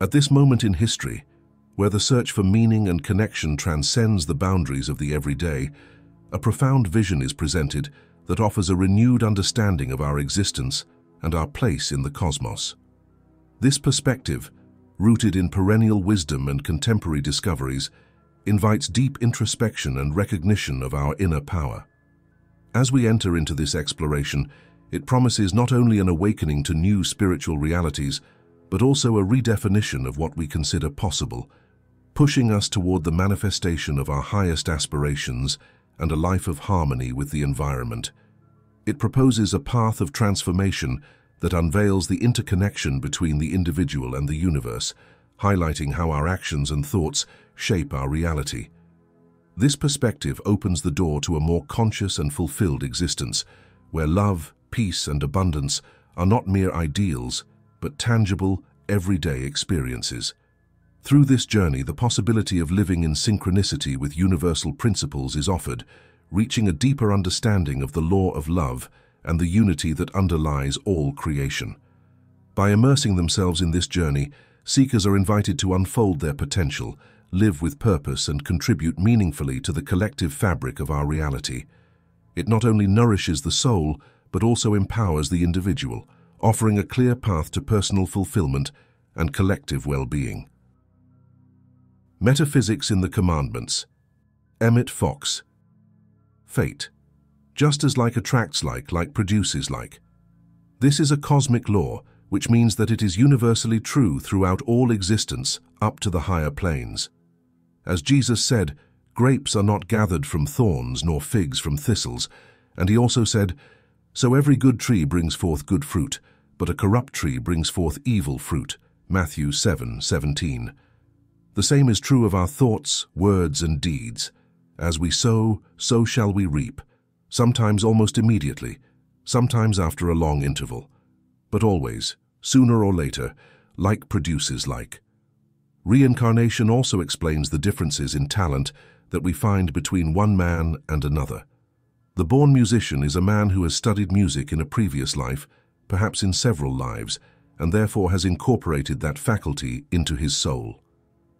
At this moment in history, where the search for meaning and connection transcends the boundaries of the everyday, a profound vision is presented that offers a renewed understanding of our existence and our place in the cosmos. This perspective, rooted in perennial wisdom and contemporary discoveries, invites deep introspection and recognition of our inner power. As we enter into this exploration, it promises not only an awakening to new spiritual realities, but also a redefinition of what we consider possible, pushing us toward the manifestation of our highest aspirations and a life of harmony with the environment. It proposes a path of transformation that unveils the interconnection between the individual and the universe, highlighting how our actions and thoughts shape our reality. This perspective opens the door to a more conscious and fulfilled existence, where love, peace and abundance are not mere ideals, but tangible, everyday experiences. Through this journey, the possibility of living in synchronicity with universal principles is offered, reaching a deeper understanding of the law of love and the unity that underlies all creation. By immersing themselves in this journey, seekers are invited to unfold their potential, live with purpose and contribute meaningfully to the collective fabric of our reality. It not only nourishes the soul, but also empowers the individual, offering a clear path to personal fulfillment and collective well-being. Metaphysics in the Commandments Emmet Fox Fate Just as like attracts like, like produces like. This is a cosmic law, which means that it is universally true throughout all existence up to the higher planes. As Jesus said, grapes are not gathered from thorns nor figs from thistles, and he also said, So every good tree brings forth good fruit, but a corrupt tree brings forth evil fruit. Matthew 7, 17. The same is true of our thoughts, words, and deeds. As we sow, so shall we reap, sometimes almost immediately, sometimes after a long interval. But always, sooner or later, like produces like. Reincarnation also explains the differences in talent that we find between one man and another. The born musician is a man who has studied music in a previous life, perhaps in several lives, and therefore has incorporated that faculty into his soul.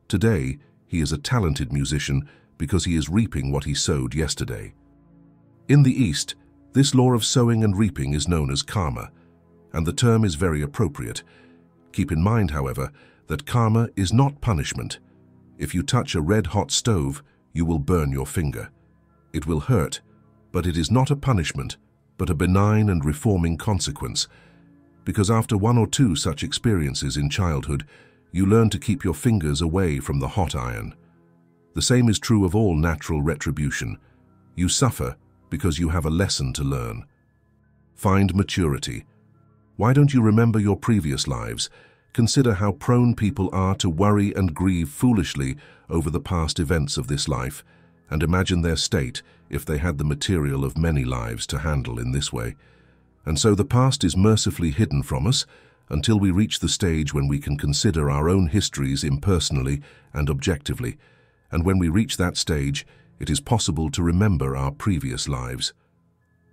Today, he is a talented musician because he is reaping what he sowed yesterday. In the East, this law of sowing and reaping is known as karma, and the term is very appropriate. Keep in mind, however, that karma is not punishment. If you touch a red-hot stove, you will burn your finger. It will hurt, but it is not a punishment, but a benign and reforming consequence, because after one or two such experiences in childhood, you learn to keep your fingers away from the hot iron. The same is true of all natural retribution. You suffer because you have a lesson to learn. Find maturity. Why don't you remember your previous lives? Consider how prone people are to worry and grieve foolishly over the past events of this life, and imagine their state if they had the material of many lives to handle in this way. And so the past is mercifully hidden from us, until we reach the stage when we can consider our own histories impersonally and objectively, and when we reach that stage, it is possible to remember our previous lives.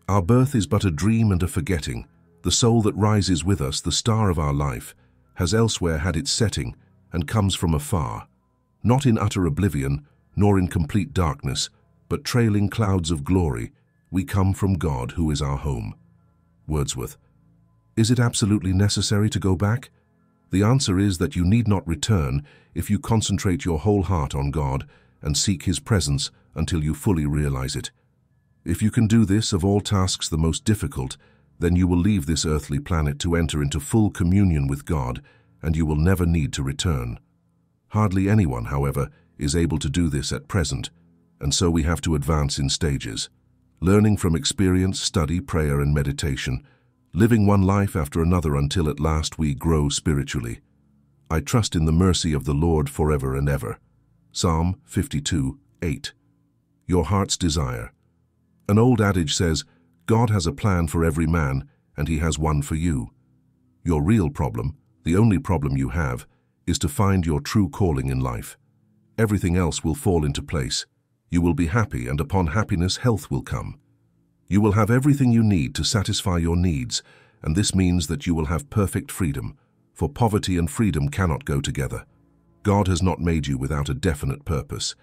Our birth is but a dream and a forgetting. The soul that rises with us, the star of our life, has elsewhere had its setting and comes from afar, not in utter oblivion, nor in complete darkness, but trailing clouds of glory, we come from God who is our home. Wordsworth. Is it absolutely necessary to go back? The answer is that you need not return if you concentrate your whole heart on God and seek His presence until you fully realize it. If you can do this of all tasks the most difficult, then you will leave this earthly planet to enter into full communion with God, and you will never need to return. Hardly anyone, however, is able to do this at present, and so we have to advance in stages. Learning from experience, study, prayer, and meditation, living one life after another until at last we grow spiritually. I trust in the mercy of the Lord forever and ever. Psalm 52, 8. Your heart's desire. An old adage says, God has a plan for every man, and he has one for you. Your real problem, the only problem you have, is to find your true calling in life. Everything else will fall into place. You will be happy, and upon happiness health will come. You will have everything you need to satisfy your needs, and this means that you will have perfect freedom, for poverty and freedom cannot go together. God has not made you without a definite purpose.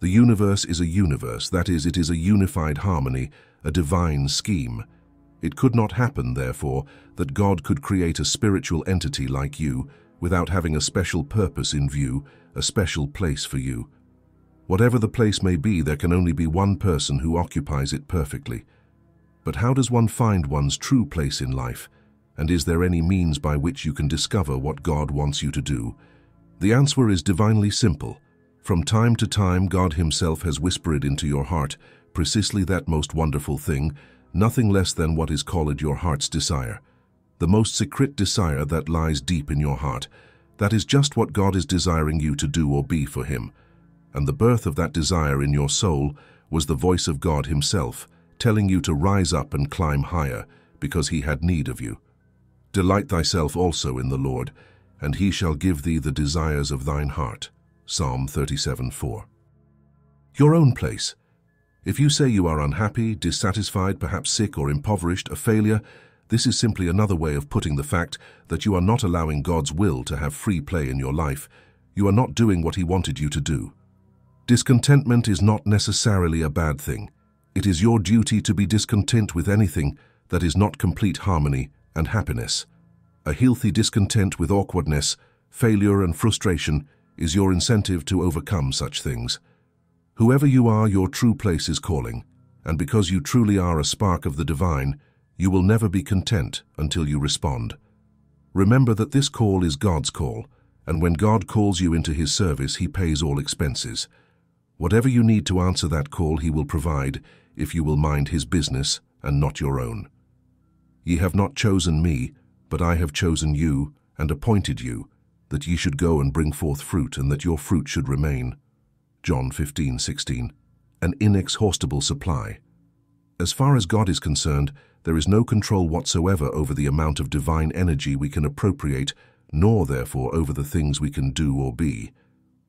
The universe is a universe, that is, it is a unified harmony, a divine scheme. It could not happen, therefore, that God could create a spiritual entity like you without having a special purpose in view, a special place for you. Whatever the place may be, there can only be one person who occupies it perfectly. But how does one find one's true place in life? And is there any means by which you can discover what God wants you to do? The answer is divinely simple. From time to time, God himself has whispered into your heart precisely that most wonderful thing, nothing less than what is called your heart's desire. The most secret desire that lies deep in your heart. That is just what God is desiring you to do or be for him. And the birth of that desire in your soul was the voice of God himself, telling you to rise up and climb higher, because he had need of you. Delight thyself also in the Lord, and he shall give thee the desires of thine heart. Psalm 37:4. Your own place. If you say you are unhappy, dissatisfied, perhaps sick or impoverished, a failure, this is simply another way of putting the fact that you are not allowing God's will to have free play in your life. You are not doing what he wanted you to do. Discontentment is not necessarily a bad thing. It is your duty to be discontent with anything that is not complete harmony and happiness. A healthy discontent with awkwardness, failure and frustration is your incentive to overcome such things. Whoever you are, your true place is calling, and because you truly are a spark of the divine, you will never be content until you respond. Remember that this call is God's call, and when God calls you into his service, he pays all expenses. Whatever you need to answer that call, he will provide, if you will mind his business and not your own. Ye have not chosen me, but I have chosen you, and appointed you, that ye should go and bring forth fruit, and that your fruit should remain. John 15, 16. An inexhaustible supply. As far as God is concerned, there is no control whatsoever over the amount of divine energy we can appropriate, nor therefore over the things we can do or be.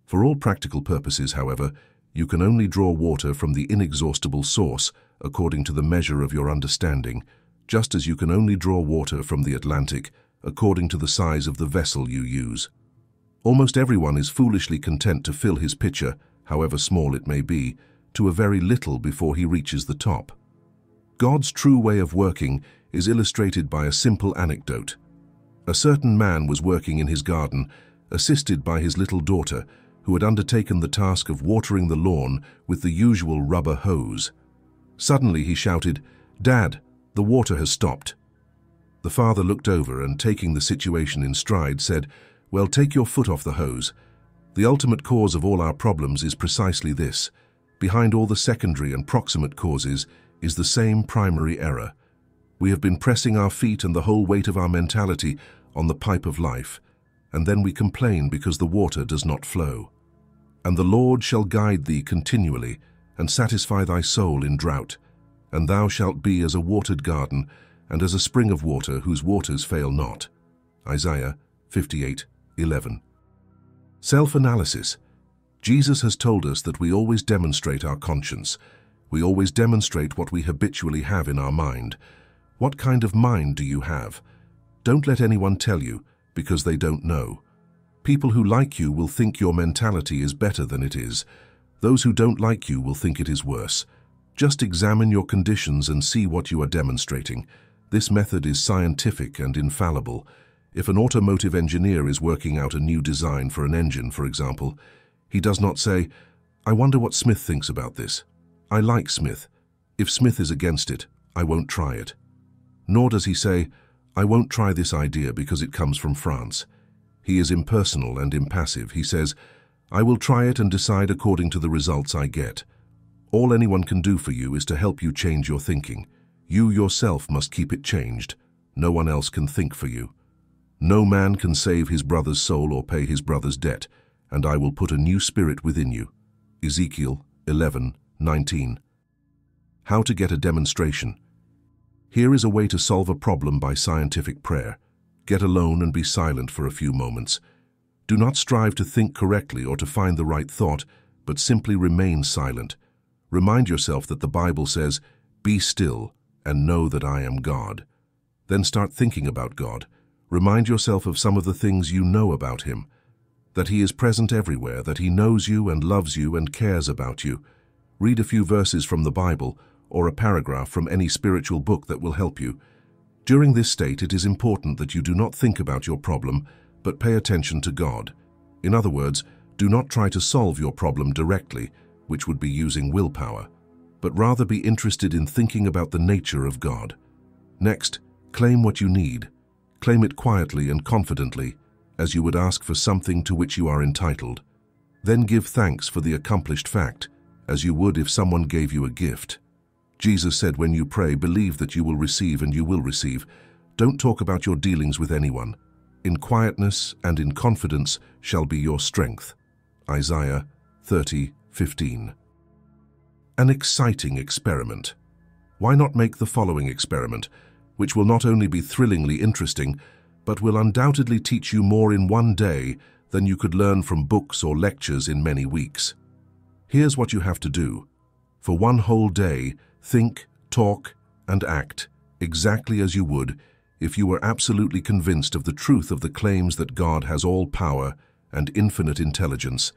For all practical purposes, however, you can only draw water from the inexhaustible source according to the measure of your understanding, just as you can only draw water from the Atlantic according to the size of the vessel you use. Almost everyone is foolishly content to fill his pitcher, however small it may be, to a very little before he reaches the top. God's true way of working is illustrated by a simple anecdote. A certain man was working in his garden, assisted by his little daughter, who had undertaken the task of watering the lawn with the usual rubber hose. Suddenly he shouted, Dad, the water has stopped. The father looked over and, taking the situation in stride, said, Well, take your foot off the hose. The ultimate cause of all our problems is precisely this. Behind all the secondary and proximate causes is the same primary error. We have been pressing our feet and the whole weight of our mentality on the pipe of life, and then we complain because the water does not flow. And the Lord shall guide thee continually, and satisfy thy soul in drought, and thou shalt be as a watered garden, and as a spring of water whose waters fail not. Isaiah 58, 11. Self-analysis. Jesus has told us that we always demonstrate our conscience. We always demonstrate what we habitually have in our mind. What kind of mind do you have? Don't let anyone tell you, because they don't know. People who like you will think your mentality is better than it is. Those who don't like you will think it is worse. Just examine your conditions and see what you are demonstrating. This method is scientific and infallible. If an automotive engineer is working out a new design for an engine, for example, he does not say, I wonder what Smith thinks about this. I like Smith. If Smith is against it, I won't try it. Nor does he say, I won't try this idea because it comes from France. He is impersonal and impassive. He says, I will try it and decide according to the results I get. All anyone can do for you is to help you change your thinking. You yourself must keep it changed. No one else can think for you. No man can save his brother's soul or pay his brother's debt, and I will put a new spirit within you. Ezekiel 11, 19. How to get a demonstration. Here is a way to solve a problem by scientific prayer. Get alone and be silent for a few moments. Do not strive to think correctly or to find the right thought, but simply remain silent. Remind yourself that the Bible says, Be still and know that I am God. Then start thinking about God. Remind yourself of some of the things you know about him, that he is present everywhere, that he knows you and loves you and cares about you. Read a few verses from the Bible or a paragraph from any spiritual book that will help you. During this state, it is important that you do not think about your problem, but pay attention to God. In other words, do not try to solve your problem directly, which would be using willpower, but rather be interested in thinking about the nature of God. Next, claim what you need. Claim it quietly and confidently, as you would ask for something to which you are entitled. Then give thanks for the accomplished fact, as you would if someone gave you a gift. Jesus said when you pray, believe that you will receive and you will receive. Don't talk about your dealings with anyone. In quietness and in confidence shall be your strength. Isaiah 30, 15. An exciting experiment. Why not make the following experiment, which will not only be thrillingly interesting, but will undoubtedly teach you more in one day than you could learn from books or lectures in many weeks. Here's what you have to do. For one whole day, think, talk, and act exactly as you would if you were absolutely convinced of the truth of the claims that God has all power and infinite intelligence,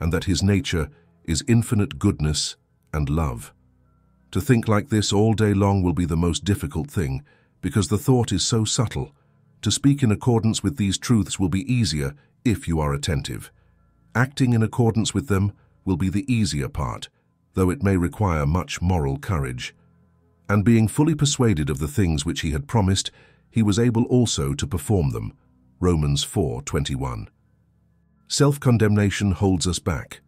and that his nature is infinite goodness and love. To think like this all day long will be the most difficult thing, because the thought is so subtle, to speak in accordance with these truths will be easier if you are attentive. Acting in accordance with them will be the easier part, though it may require much moral courage. And being fully persuaded of the things which he had promised, he was able also to perform them. Romans 4:21. Self-condemnation holds us back.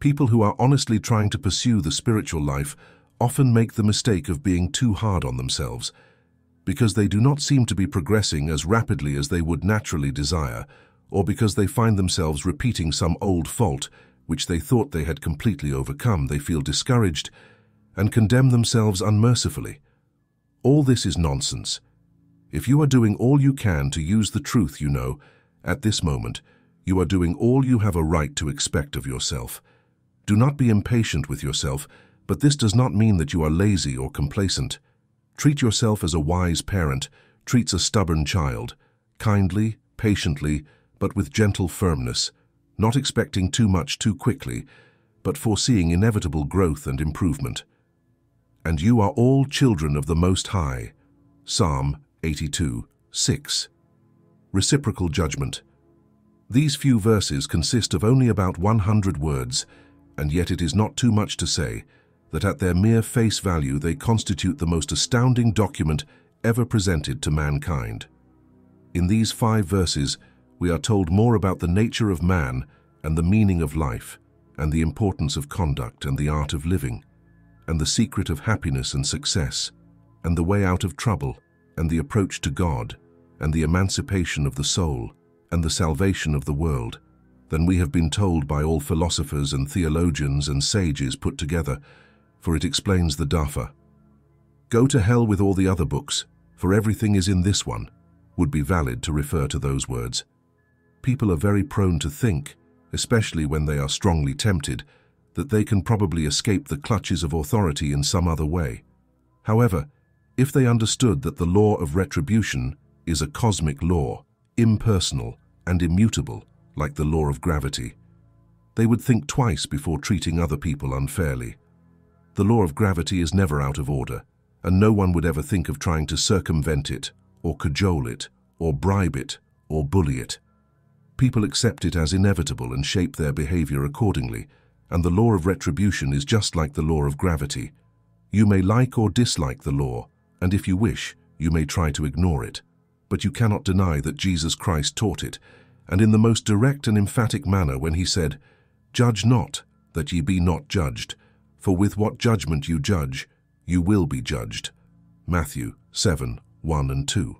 People who are honestly trying to pursue the spiritual life often make the mistake of being too hard on themselves, because they do not seem to be progressing as rapidly as they would naturally desire, or because they find themselves repeating some old fault which they thought they had completely overcome, they feel discouraged and condemn themselves unmercifully. All this is nonsense. If you are doing all you can to use the truth you know, at this moment, you are doing all you have a right to expect of yourself. Do not be impatient with yourself, but this does not mean that you are lazy or complacent. Treat yourself as a wise parent treats a stubborn child, kindly, patiently, but with gentle firmness, not expecting too much too quickly, but foreseeing inevitable growth and improvement. And you are all children of the Most High. Psalm 82, 6. Reciprocal Judgment. These few verses consist of only about 100 words, and yet it is not too much to say that at their mere face value they constitute the most astounding document ever presented to mankind. In these five verses, we are told more about the nature of man and the meaning of life, and the importance of conduct and the art of living, and the secret of happiness and success, and the way out of trouble, and the approach to God, and the emancipation of the soul, and the salvation of the world, than we have been told by all philosophers and theologians and sages put together, for it explains the Dafa. Go to hell with all the other books, for everything is in this one, would be valid to refer to those words. People are very prone to think, especially when they are strongly tempted, that they can probably escape the clutches of authority in some other way. However, if they understood that the law of retribution is a cosmic law, impersonal and immutable, like the law of gravity, they would think twice before treating other people unfairly. The law of gravity is never out of order, and no one would ever think of trying to circumvent it, or cajole it, or bribe it, or bully it. People accept it as inevitable and shape their behavior accordingly, and the law of retribution is just like the law of gravity. You may like or dislike the law, and if you wish, you may try to ignore it. But you cannot deny that Jesus Christ taught it, and in the most direct and emphatic manner when he said, Judge not, that ye be not judged, for with what judgment you judge, you will be judged. Matthew 7, 1 and 2.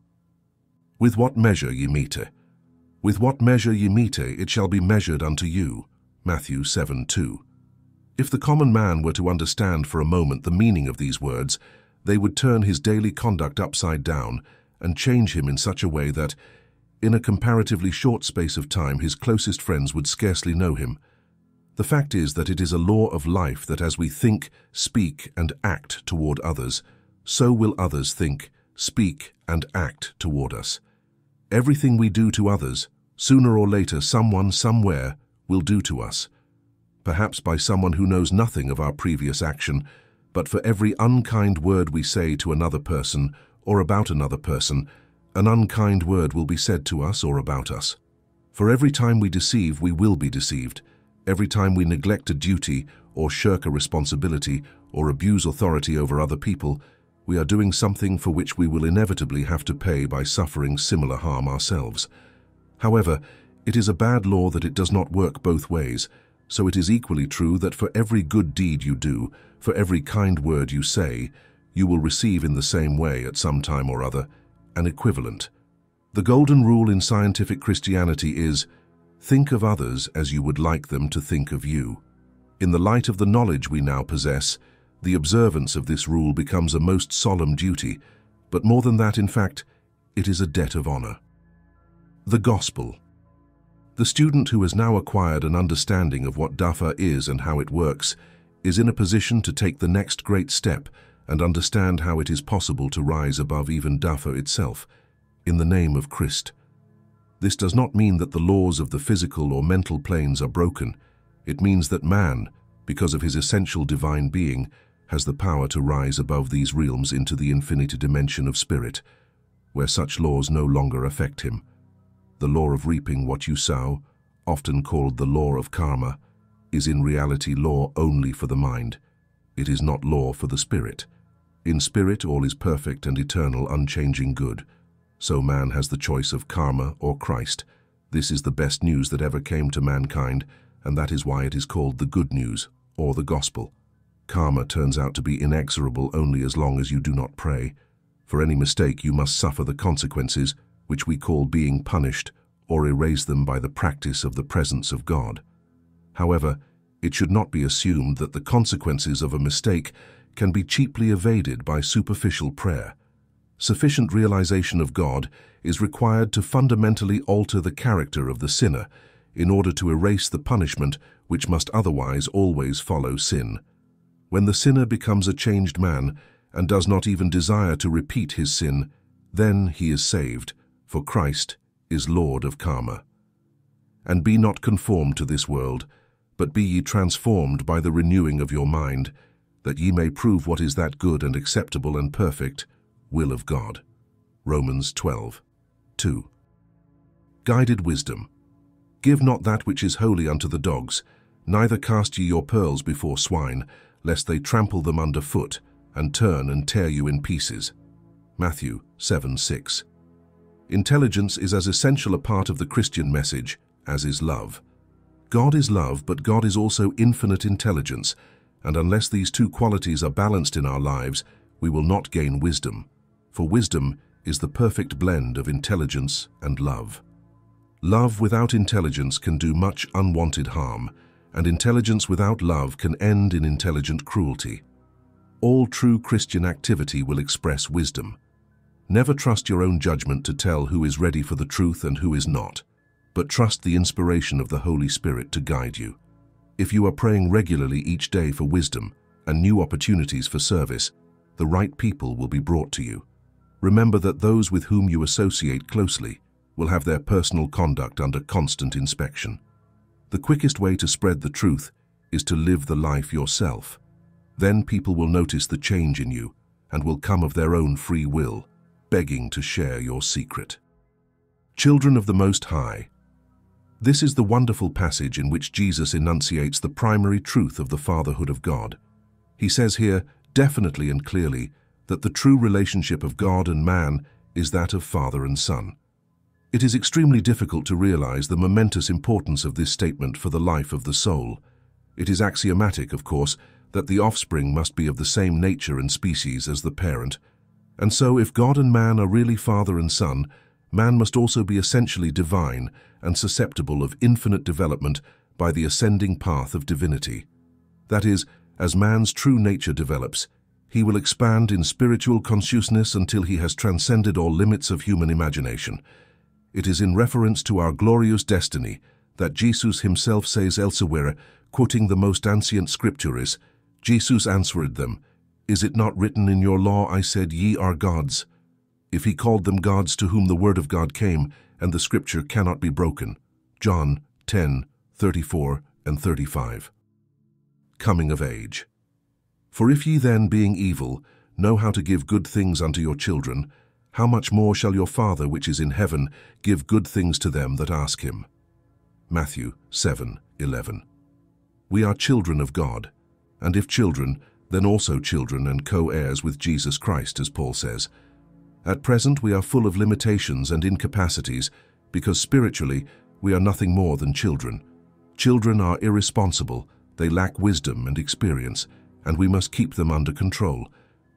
With what measure ye mete, with what measure ye mete, it shall be measured unto you. Matthew 7, 2. If the common man were to understand for a moment the meaning of these words, they would turn his daily conduct upside down and change him in such a way that, in a comparatively short space of time, his closest friends would scarcely know him. The fact is that it is a law of life that as we think, speak, and act toward others, so will others think, speak, and act toward us. Everything we do to others, sooner or later someone somewhere will do to us. Perhaps by someone who knows nothing of our previous action, but for every unkind word we say to another person or about another person, an unkind word will be said to us or about us. For every time we deceive, we will be deceived. Every time we neglect a duty or shirk a responsibility or abuse authority over other people, we are doing something for which we will inevitably have to pay by suffering similar harm ourselves. However, it is a bad law that it does not work both ways, so it is equally true that for every good deed you do, for every kind word you say, you will receive in the same way at some time or other an equivalent. The golden rule in scientific Christianity is, think of others as you would like them to think of you. In the light of the knowledge we now possess, the observance of this rule becomes a most solemn duty, but more than that, in fact, it is a debt of honor. The Gospel. The student who has now acquired an understanding of what Dafa is and how it works is in a position to take the next great step and understand how it is possible to rise above even Dafa itself, in the name of Christ. This does not mean that the laws of the physical or mental planes are broken. It means that man, because of his essential divine being, has the power to rise above these realms into the infinite dimension of spirit, where such laws no longer affect him. The law of reaping what you sow, often called the law of karma, is in reality law only for the mind. It is not law for the spirit. In spirit all is perfect and eternal, unchanging good. So man has the choice of karma or Christ. This is the best news that ever came to mankind, and that is why it is called the good news, or the gospel. Karma turns out to be inexorable only as long as you do not pray. For any mistake you must suffer the consequences, which we call being punished, or erase them by the practice of the presence of God. However, it should not be assumed that the consequences of a mistake can be cheaply evaded by superficial prayer. Sufficient realization of God is required to fundamentally alter the character of the sinner in order to erase the punishment which must otherwise always follow sin. When the sinner becomes a changed man and does not even desire to repeat his sin, then he is saved, for Christ is Lord of karma. And be not conformed to this world, but be ye transformed by the renewing of your mind, that ye may prove what is that good and acceptable and perfect will of God. Romans 12, 2. Guided Wisdom. Give not that which is holy unto the dogs, neither cast ye your pearls before swine, lest they trample them under foot and turn and tear you in pieces. Matthew 7, 6. Intelligence is as essential a part of the Christian message as is love. God is love, but God is also infinite intelligence, and unless these two qualities are balanced in our lives, we will not gain wisdom, for wisdom is the perfect blend of intelligence and love. Love without intelligence can do much unwanted harm, and intelligence without love can end in intelligent cruelty. All true Christian activity will express wisdom. Never trust your own judgment to tell who is ready for the truth and who is not, but trust the inspiration of the Holy Spirit to guide you. If you are praying regularly each day for wisdom and new opportunities for service, the right people will be brought to you. Remember that those with whom you associate closely will have their personal conduct under constant inspection. The quickest way to spread the truth is to live the life yourself. Then people will notice the change in you and will come of their own free will, begging to share your secret. Children of the Most High. This is the wonderful passage in which Jesus enunciates the primary truth of the fatherhood of God. He says here, definitely and clearly, that the true relationship of God and man is that of father and son. It is extremely difficult to realize the momentous importance of this statement for the life of the soul. It is axiomatic, of course, that the offspring must be of the same nature and species as the parent. And so if God and man are really father and son, man must also be essentially divine and susceptible of infinite development by the ascending path of divinity. That is, as man's true nature develops, he will expand in spiritual consciousness until he has transcended all limits of human imagination, it is in reference to our glorious destiny that Jesus himself says elsewhere, quoting the most ancient scriptures, Jesus answered them, Is it not written in your law, I said, Ye are gods? if he called them gods to whom the word of God came, and the scripture cannot be broken. John 10, 34 and 35. Coming of age. For if ye then, being evil, know how to give good things unto your children, how much more shall your Father which is in heaven give good things to them that ask him? Matthew 7, 11. We are children of God, and if children, then also children and co-heirs with Jesus Christ, as Paul says. At present we are full of limitations and incapacities, because spiritually we are nothing more than children. Children are irresponsible, they lack wisdom and experience, and we must keep them under control,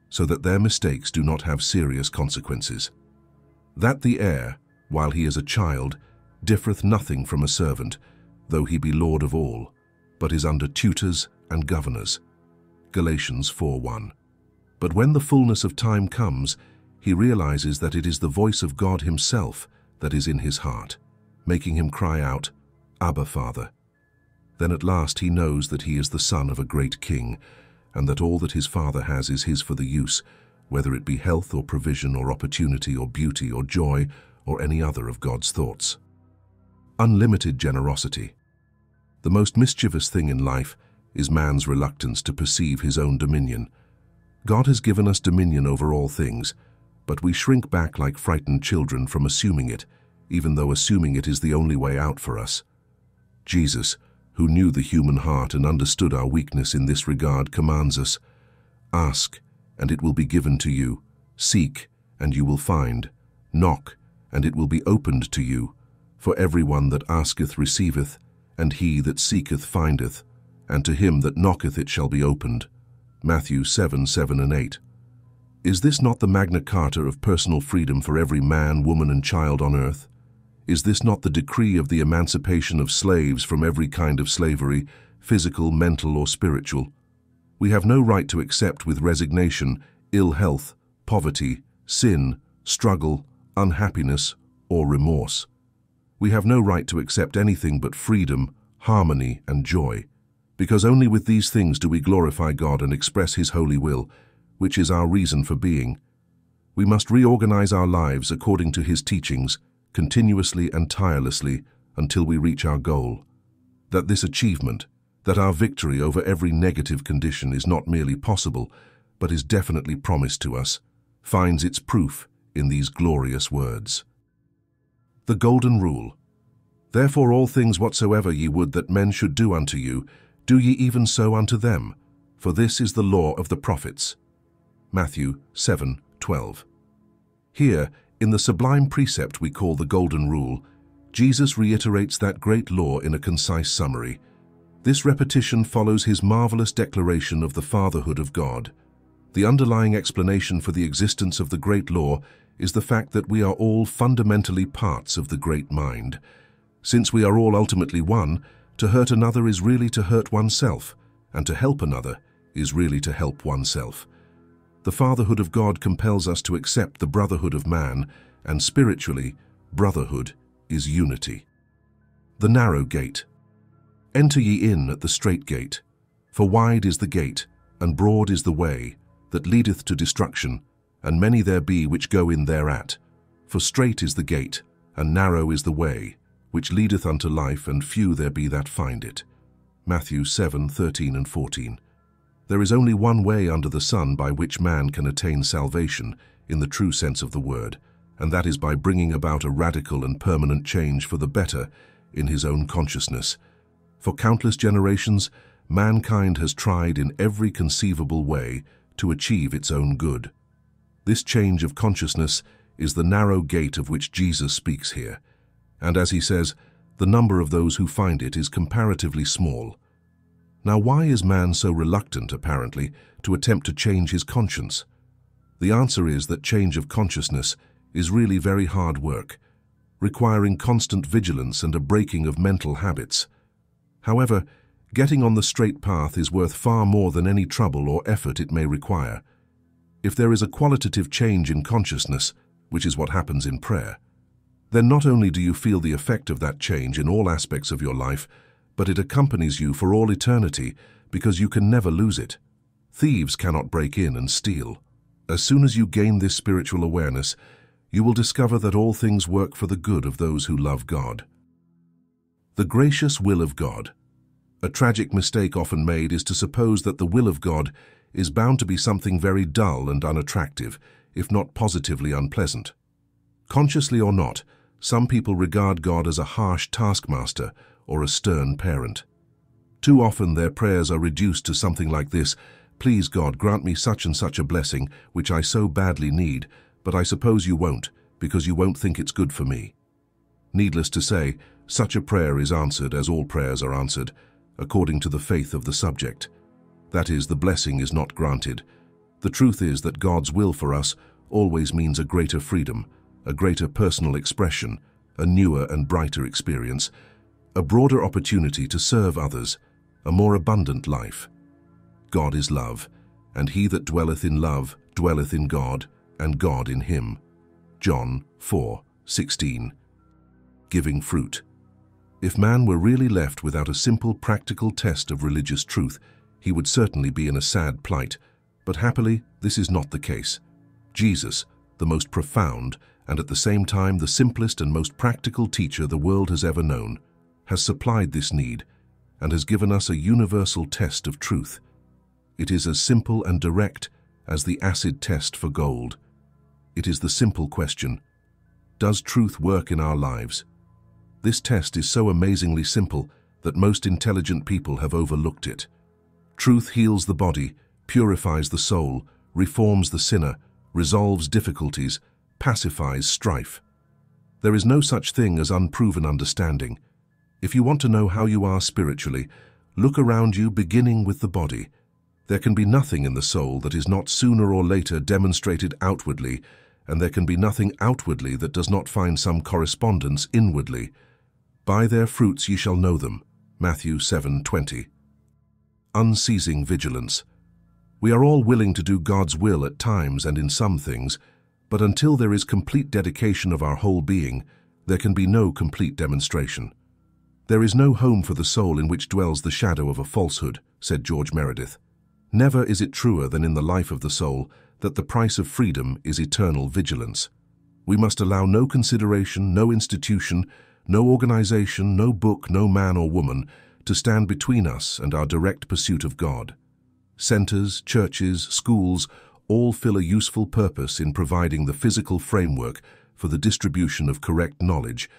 so that their mistakes do not have serious consequences. That the heir, while he is a child, differeth nothing from a servant, though he be lord of all, but is under tutors and governors. Galatians 4.1 But when the fullness of time comes, he realizes that it is the voice of God himself that is in his heart, making him cry out, Abba, Father. Then at last he knows that he is the son of a great king, and that all that his father has is his for the use, whether it be health or provision or opportunity or beauty or joy or any other of God's thoughts. Unlimited generosity. The most mischievous thing in life is man's reluctance to perceive his own dominion. God has given us dominion over all things, but we shrink back like frightened children from assuming it, even though assuming it is the only way out for us. Jesus, who knew the human heart and understood our weakness in this regard, commands us, Ask, and it will be given to you. Seek, and you will find. Knock, and it will be opened to you. For everyone that asketh receiveth, and he that seeketh findeth, and to him that knocketh it shall be opened. Matthew 7, 7 and 8. Is this not the Magna Carta of personal freedom for every man, woman and child on earth? Is this not the decree of the emancipation of slaves from every kind of slavery, physical, mental, or spiritual? We have no right to accept with resignation ill health, poverty, sin, struggle, unhappiness, or remorse. We have no right to accept anything but freedom, harmony, and joy, because only with these things do we glorify God and express His holy will, which is our reason for being. We must reorganize our lives according to His teachings, continuously and tirelessly until we reach our goal. That this achievement, that our victory over every negative condition is not merely possible, but is definitely promised to us, finds its proof in these glorious words. The Golden Rule Therefore all things whatsoever ye would that men should do unto you, do ye even so unto them, for this is the law of the prophets. Matthew 7, 12. Here, in the sublime precept we call the Golden Rule, Jesus reiterates that great law in a concise summary. This repetition follows his marvelous declaration of the fatherhood of God. The underlying explanation for the existence of the great law is the fact that we are all fundamentally parts of the great mind. Since we are all ultimately one, to hurt another is really to hurt oneself, and to help another is really to help oneself. The fatherhood of God compels us to accept the brotherhood of man, and spiritually, brotherhood is unity. The narrow gate. Enter ye in at the strait gate, for wide is the gate, and broad is the way, that leadeth to destruction, and many there be which go in thereat. For strait is the gate, and narrow is the way, which leadeth unto life, and few there be that find it. Matthew 7, 13 and 14. There is only one way under the sun by which man can attain salvation, in the true sense of the word, and that is by bringing about a radical and permanent change for the better in his own consciousness. For countless generations, mankind has tried in every conceivable way to achieve its own good. This change of consciousness is the narrow gate of which Jesus speaks here, and as he says, the number of those who find it is comparatively small. Now why is man so reluctant, apparently, to attempt to change his conscience? The answer is that change of consciousness is really very hard work, requiring constant vigilance and a breaking of mental habits. However, getting on the straight path is worth far more than any trouble or effort it may require. If there is a qualitative change in consciousness, which is what happens in prayer, then not only do you feel the effect of that change in all aspects of your life, but it accompanies you for all eternity because you can never lose it. Thieves cannot break in and steal. As soon as you gain this spiritual awareness, you will discover that all things work for the good of those who love God. The gracious will of God. A tragic mistake often made is to suppose that the will of God is bound to be something very dull and unattractive, if not positively unpleasant. Consciously or not, some people regard God as a harsh taskmaster or a stern parent. Too often their prayers are reduced to something like this, Please God, grant me such and such a blessing, which I so badly need, but I suppose you won't, because you won't think it's good for me. Needless to say, such a prayer is answered as all prayers are answered, according to the faith of the subject. That is, the blessing is not granted. The truth is that God's will for us always means a greater freedom, a greater personal expression, a newer and brighter experience, a broader opportunity to serve others, a more abundant life. God is love, and he that dwelleth in love dwelleth in God, and God in him. John 4, 16. Giving fruit. If man were really left without a simple practical test of religious truth, he would certainly be in a sad plight, but happily this is not the case. Jesus, the most profound and at the same time the simplest and most practical teacher the world has ever known, has supplied this need and has given us a universal test of truth. It is as simple and direct as the acid test for gold. It is the simple question, does truth work in our lives? This test is so amazingly simple that most intelligent people have overlooked it. Truth heals the body, purifies the soul, reforms the sinner, resolves difficulties, pacifies strife. There is no such thing as unproven understanding. If you want to know how you are spiritually, look around you beginning with the body. There can be nothing in the soul that is not sooner or later demonstrated outwardly, and there can be nothing outwardly that does not find some correspondence inwardly. By their fruits ye shall know them. Matthew 7:20. Unceasing vigilance. We are all willing to do God's will at times and in some things, but until there is complete dedication of our whole being, there can be no complete demonstration. There is no home for the soul in which dwells the shadow of a falsehood, said George Meredith. Never is it truer than in the life of the soul that the price of freedom is eternal vigilance. We must allow no consideration, no institution, no organization, no book, no man or woman to stand between us and our direct pursuit of God. Centers, churches, schools all fill a useful purpose in providing the physical framework for the distribution of correct knowledge,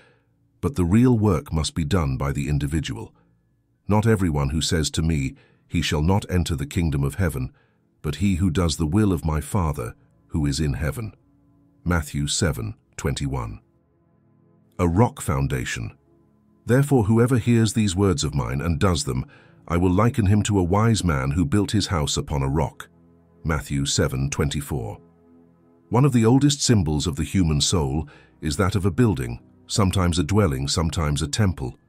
but the real work must be done by the individual. Not everyone who says to me, he shall not enter the kingdom of heaven, but he who does the will of my Father, who is in heaven. Matthew 7, 21. A rock foundation. Therefore whoever hears these words of mine and does them, I will liken him to a wise man who built his house upon a rock. Matthew 7, 24. One of the oldest symbols of the human soul is that of a building, sometimes a dwelling, sometimes a temple.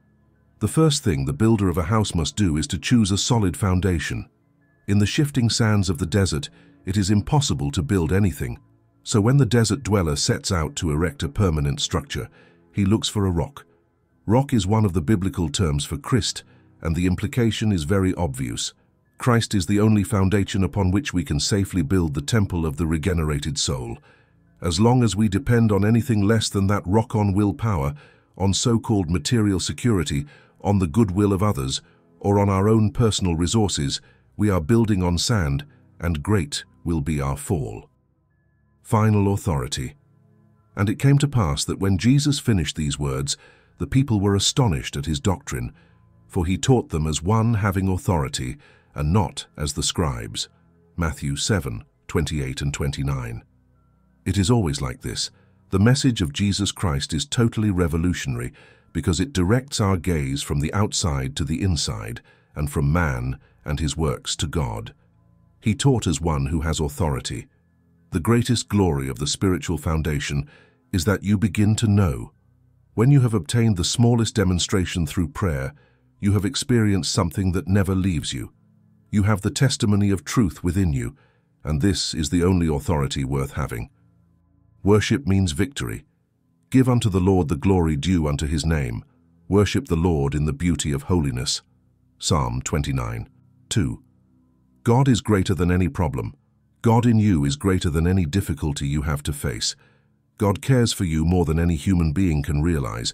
The first thing the builder of a house must do is to choose a solid foundation. In the shifting sands of the desert, it is impossible to build anything. So when the desert dweller sets out to erect a permanent structure, he looks for a rock. Rock is one of the biblical terms for Christ, and the implication is very obvious. Christ is the only foundation upon which we can safely build the temple of the regenerated soul. As long as we depend on anything less than that rock on willpower, on so-called material security, on the goodwill of others, or on our own personal resources, we are building on sand, and great will be our fall. Final authority. And it came to pass that when Jesus finished these words, the people were astonished at his doctrine, for he taught them as one having authority, and not as the scribes. Matthew 7, 28 and 29. It is always like this. The message of Jesus Christ is totally revolutionary because it directs our gaze from the outside to the inside and from man and his works to God. He taught as one who has authority. The greatest glory of the spiritual foundation is that you begin to know. When you have obtained the smallest demonstration through prayer, you have experienced something that never leaves you. You have the testimony of truth within you, and this is the only authority worth having. Worship means victory, Give unto the Lord the glory due unto his name. Worship the Lord in the beauty of holiness. Psalm 29, 2. God is greater than any problem. God in you is greater than any difficulty you have to face. God cares for you more than any human being can realize.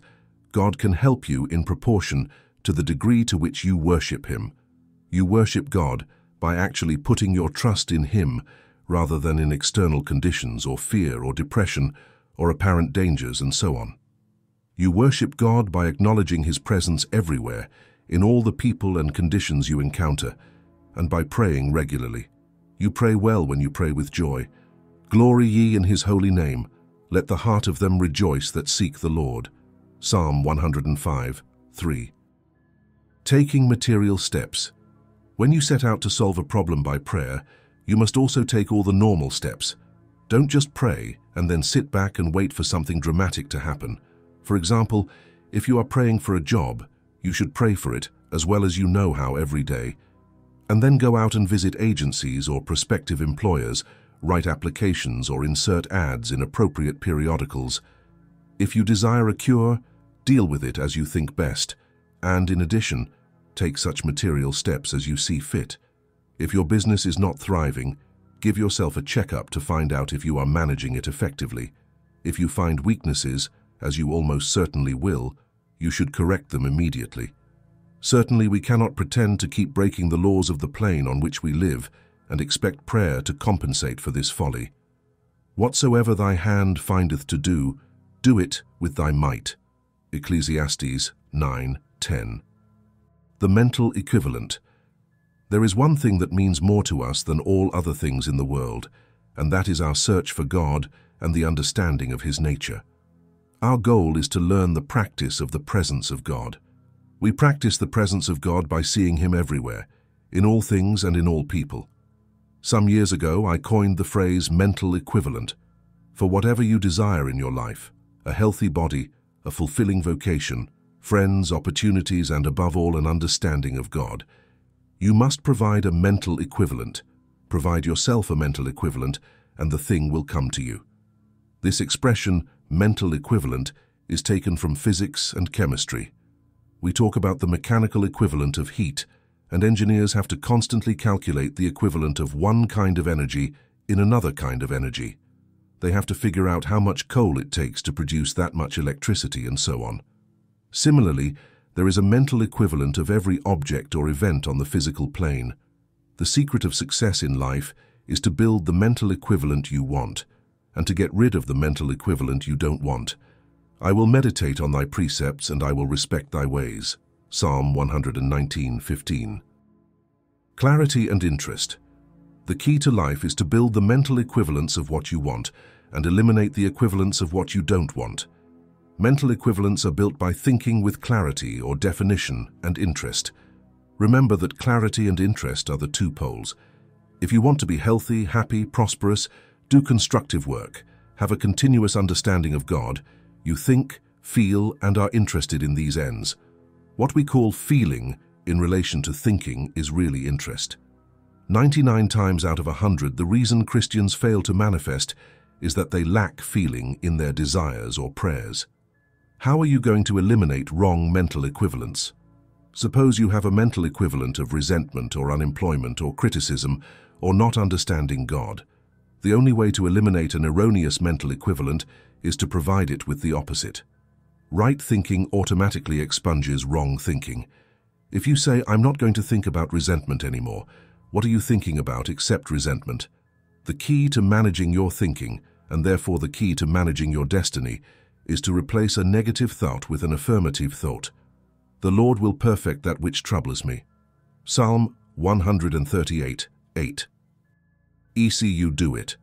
God can help you in proportion to the degree to which you worship Him. You worship God by actually putting your trust in Him rather than in external conditions or fear or depression or apparent dangers and so on. You worship God by acknowledging His presence everywhere, in all the people and conditions you encounter, and by praying regularly. You pray well when you pray with joy. Glory ye in His holy name. Let the heart of them rejoice that seek the Lord. Psalm 105, 3. Taking material steps. When you set out to solve a problem by prayer, you must also take all the normal steps. Don't just pray and then sit back and wait for something dramatic to happen. For example, if you are praying for a job, you should pray for it as well as you know how every day, and then go out and visit agencies or prospective employers, write applications or insert ads in appropriate periodicals. If you desire a cure, deal with it as you think best, and in addition, take such material steps as you see fit. If your business is not thriving, give yourself a checkup to find out if you are managing it effectively. If you find weaknesses, as you almost certainly will, you should correct them immediately. Certainly we cannot pretend to keep breaking the laws of the plane on which we live and expect prayer to compensate for this folly. Whatsoever thy hand findeth to do, do it with thy might. Ecclesiastes 9:10. The mental equivalent. There is one thing that means more to us than all other things in the world, and that is our search for God and the understanding of His nature. Our goal is to learn the practice of the presence of God. We practice the presence of God by seeing Him everywhere, in all things and in all people. Some years ago, I coined the phrase mental equivalent. For whatever you desire in your life, a healthy body, a fulfilling vocation, friends, opportunities, and above all an understanding of God. You must provide a mental equivalent. Provide yourself a mental equivalent, and the thing will come to you. This expression, mental equivalent, is taken from physics and chemistry. We talk about the mechanical equivalent of heat, and engineers have to constantly calculate the equivalent of one kind of energy in another kind of energy. They have to figure out how much coal it takes to produce that much electricity and so on. Similarly, there is a mental equivalent of every object or event on the physical plane. The secret of success in life is to build the mental equivalent you want, and to get rid of the mental equivalent you don't want. I will meditate on thy precepts and I will respect thy ways. Psalm 119:15. Clarity and interest. The key to life is to build the mental equivalence of what you want and eliminate the equivalence of what you don't want. Mental equivalents are built by thinking with clarity or definition and interest. Remember that clarity and interest are the two poles. If you want to be healthy, happy, prosperous, do constructive work, have a continuous understanding of God, you think, feel, and are interested in these ends. What we call feeling in relation to thinking is really interest. 99 times out of 100, the reason Christians fail to manifest is that they lack feeling in their desires or prayers. How are you going to eliminate wrong mental equivalents? Suppose you have a mental equivalent of resentment or unemployment or criticism or not understanding God. The only way to eliminate an erroneous mental equivalent is to provide it with the opposite. Right thinking automatically expunges wrong thinking. If you say, I'm not going to think about resentment anymore, what are you thinking about except resentment? The key to managing your thinking, and therefore the key to managing your destiny, is to replace a negative thought with an affirmative thought. The Lord will perfect that which troubles me. Psalm 138, 8. ECU do it.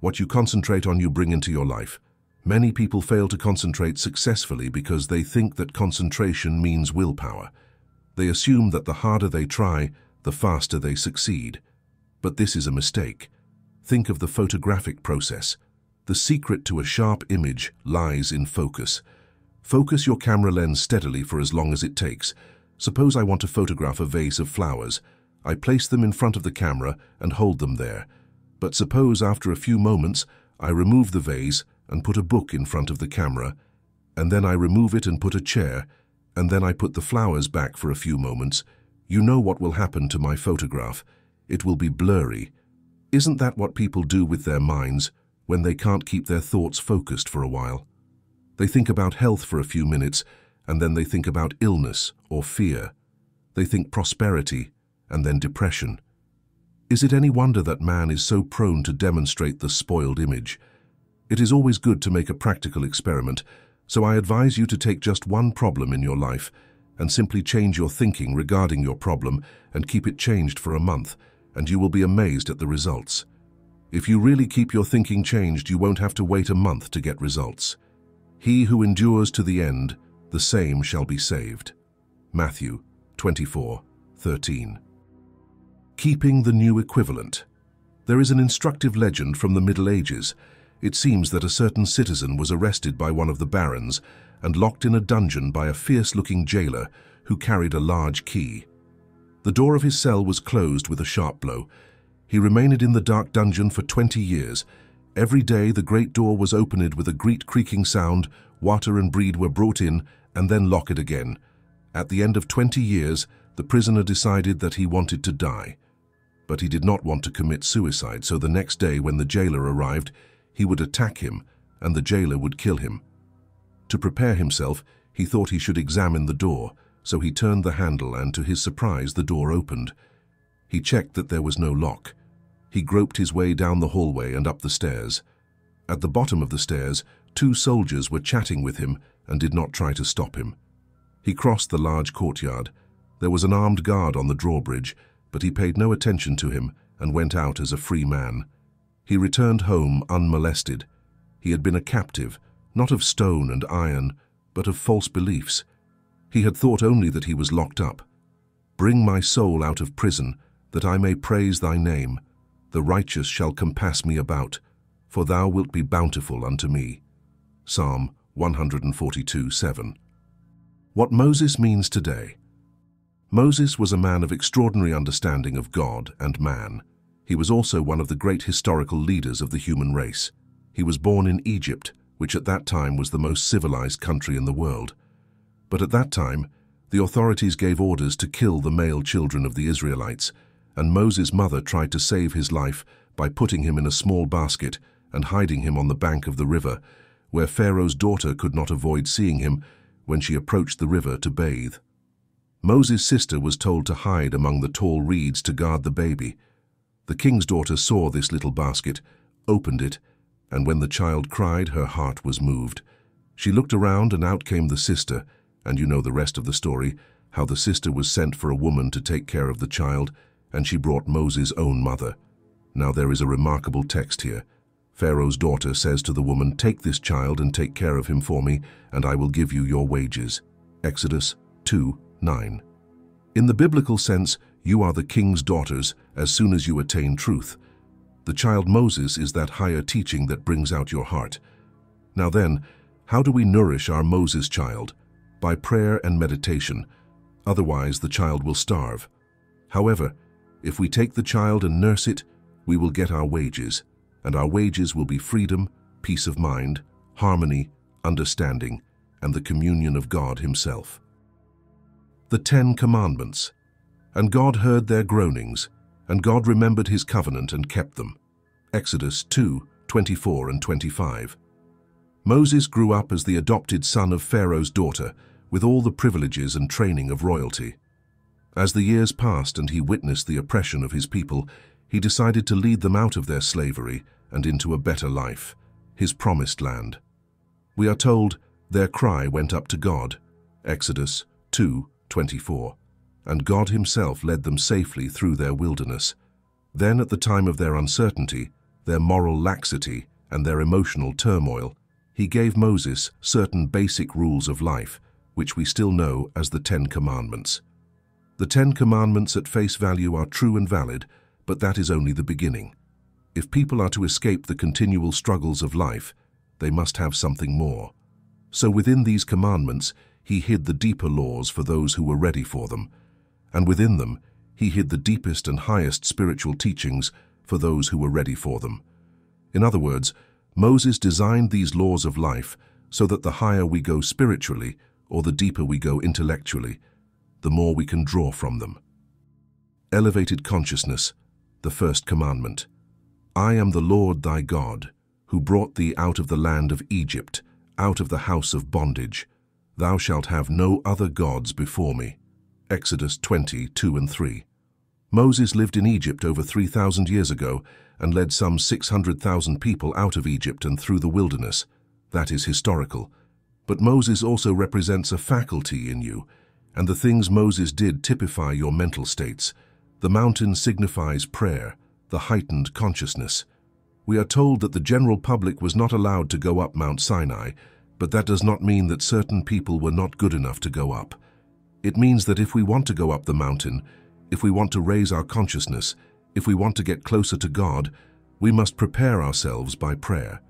What you concentrate on you bring into your life. Many people fail to concentrate successfully because they think that concentration means willpower. They assume that the harder they try, the faster they succeed. But this is a mistake. Think of the photographic process. The secret to a sharp image lies in focus. Focus your camera lens steadily for as long as it takes. Suppose I want to photograph a vase of flowers. I place them in front of the camera and hold them there. But suppose after a few moments I remove the vase and put a book in front of the camera, and then I remove it and put a chair, and then I put the flowers back for a few moments. You know what will happen to my photograph. It will be blurry. Isn't that what people do with their minds? When they can't keep their thoughts focused for a while. They think about health for a few minutes, and then they think about illness or fear. They think prosperity, and then depression. Is it any wonder that man is so prone to demonstrate the spoiled image? It is always good to make a practical experiment, so I advise you to take just one problem in your life and simply change your thinking regarding your problem and keep it changed for a month, and you will be amazed at the results. If you really keep your thinking changed, you won't have to wait a month to get results. He who endures to the end, the same shall be saved. Matthew 24, 13. Keeping the new equivalent. There is an instructive legend from the Middle Ages. It seems that a certain citizen was arrested by one of the barons and locked in a dungeon by a fierce-looking jailer who carried a large key. The door of his cell was closed with a sharp blow. He remained in the dark dungeon for 20 years. Every day the great door was opened with a great creaking sound, water and bread were brought in, and then locked again. At the end of 20 years, the prisoner decided that he wanted to die. But he did not want to commit suicide, so the next day when the jailer arrived, he would attack him, and the jailer would kill him. To prepare himself, he thought he should examine the door, so he turned the handle and to his surprise the door opened. He checked that there was no lock. He groped his way down the hallway and up the stairs. At the bottom of the stairs, two soldiers were chatting with him and did not try to stop him. He crossed the large courtyard. There was an armed guard on the drawbridge, but he paid no attention to him and went out as a free man. He returned home unmolested. He had been a captive, not of stone and iron, but of false beliefs. He had thought only that he was locked up. Bring my soul out of prison, that I may praise thy name. The righteous shall compass me about, for thou wilt be bountiful unto me. Psalm 142, 7. What Moses means today. Moses was a man of extraordinary understanding of God and man. He was also one of the great historical leaders of the human race. He was born in Egypt, which at that time was the most civilized country in the world. But at that time, the authorities gave orders to kill the male children of the Israelites, and Moses' mother tried to save his life by putting him in a small basket and hiding him on the bank of the river, where Pharaoh's daughter could not avoid seeing him when she approached the river to bathe. Moses' sister was told to hide among the tall reeds to guard the baby. The king's daughter saw this little basket, opened it, and when the child cried, her heart was moved. She looked around and out came the sister, and you know the rest of the story, how the sister was sent for a woman to take care of the child, and she brought Moses' own mother. Now there is a remarkable text here. Pharaoh's daughter says to the woman, Take this child and take care of him for me, and I will give you your wages. Exodus 2, 9. In the biblical sense, you are the king's daughters as soon as you attain truth. The child Moses is that higher teaching that brings out your heart. Now then, how do we nourish our Moses child? By prayer and meditation. Otherwise, the child will starve. However, if we take the child and nurse it, we will get our wages, and our wages will be freedom, peace of mind, harmony, understanding, and the communion of God himself. The Ten Commandments. And God heard their groanings, and God remembered his covenant and kept them. Exodus 2, 24 and 25. Moses grew up as the adopted son of Pharaoh's daughter, with all the privileges and training of royalty. As the years passed and he witnessed the oppression of his people, he decided to lead them out of their slavery and into a better life, his promised land. We are told their cry went up to God, Exodus 2, 24 and God himself led them safely through their wilderness. Then at the time of their uncertainty, their moral laxity, and their emotional turmoil, he gave Moses certain basic rules of life, which we still know as the Ten Commandments. The Ten Commandments at face value are true and valid, but that is only the beginning. If people are to escape the continual struggles of life, they must have something more. So within these commandments, he hid the deeper laws for those who were ready for them, and within them he hid the deepest and highest spiritual teachings for those who were ready for them. In other words, Moses designed these laws of life so that the higher we go spiritually or the deeper we go intellectually, the more we can draw from them. Elevated consciousness, the first commandment. I am the Lord thy God. who brought thee out of the land of Egypt, out of the house of bondage. Thou shalt have no other gods before me. Exodus 20, 2 and 3. Moses lived in Egypt over 3,000 years ago and led some 600,000 people out of Egypt and through the wilderness. That is historical. But Moses also represents a faculty in you, and the things Moses did typify your mental states. The mountain signifies prayer, the heightened consciousness. We are told that the general public was not allowed to go up Mount Sinai, but that does not mean that certain people were not good enough to go up. It means that if we want to go up the mountain, if we want to raise our consciousness, if we want to get closer to God, we must prepare ourselves by prayer.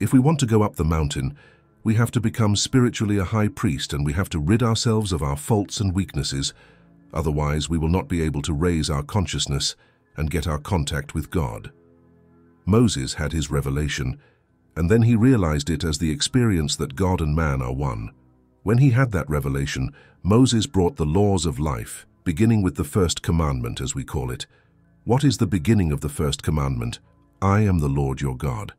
If we want to go up the mountain, we have to become spiritually a high priest and we have to rid ourselves of our faults and weaknesses, otherwise we will not be able to raise our consciousness and get our contact with God. Moses had his revelation, and then he realized it as the experience that God and man are one. When he had that revelation, Moses brought the laws of life, beginning with the first commandment, as we call it. What is the beginning of the first commandment? I am the Lord your God.